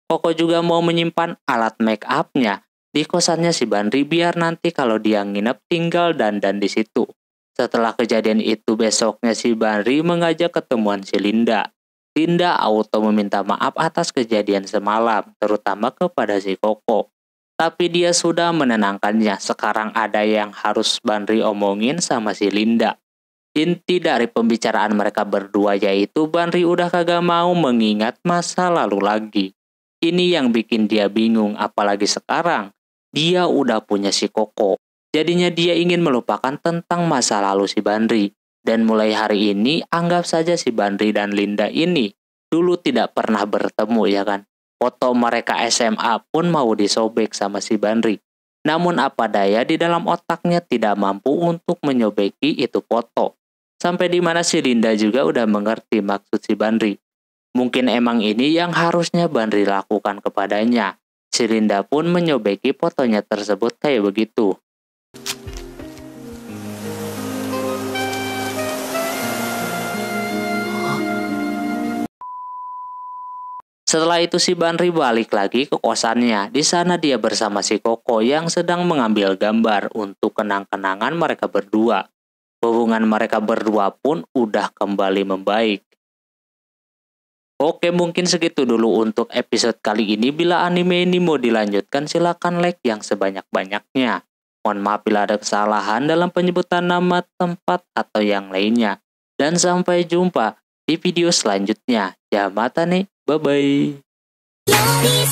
A: Koko juga mau menyimpan alat make upnya di kosannya si Bandri biar nanti kalau dia nginep tinggal dandan di situ. Setelah kejadian itu besoknya si Bandri mengajak ketemuan si Linda. Linda auto meminta maaf atas kejadian semalam, terutama kepada si Koko. Tapi dia sudah menenangkannya. Sekarang ada yang harus Bandri omongin sama si Linda. Inti dari pembicaraan mereka berdua yaitu Bandri udah kagak mau mengingat masa lalu lagi. Ini yang bikin dia bingung apalagi sekarang. Dia udah punya si Koko. Jadinya dia ingin melupakan tentang masa lalu si Bandri. Dan mulai hari ini anggap saja si Bandri dan Linda ini dulu tidak pernah bertemu ya kan. Foto mereka SMA pun mau disobek sama si Bandri. Namun apa daya di dalam otaknya tidak mampu untuk menyobeki itu foto. Sampai di mana si Linda juga udah mengerti maksud si Bandri. Mungkin emang ini yang harusnya Bandri lakukan kepadanya. Si Linda pun menyobeki fotonya tersebut kayak begitu. Setelah itu si Banri balik lagi ke kosannya. Di sana dia bersama si Koko yang sedang mengambil gambar untuk kenang-kenangan mereka berdua. Hubungan mereka berdua pun udah kembali membaik. Oke mungkin segitu dulu untuk episode kali ini. Bila anime ini mau dilanjutkan silahkan like yang sebanyak-banyaknya. Mohon maaf bila ada kesalahan dalam penyebutan nama, tempat, atau yang lainnya. Dan sampai jumpa di video selanjutnya. Ya nih. Bye bye.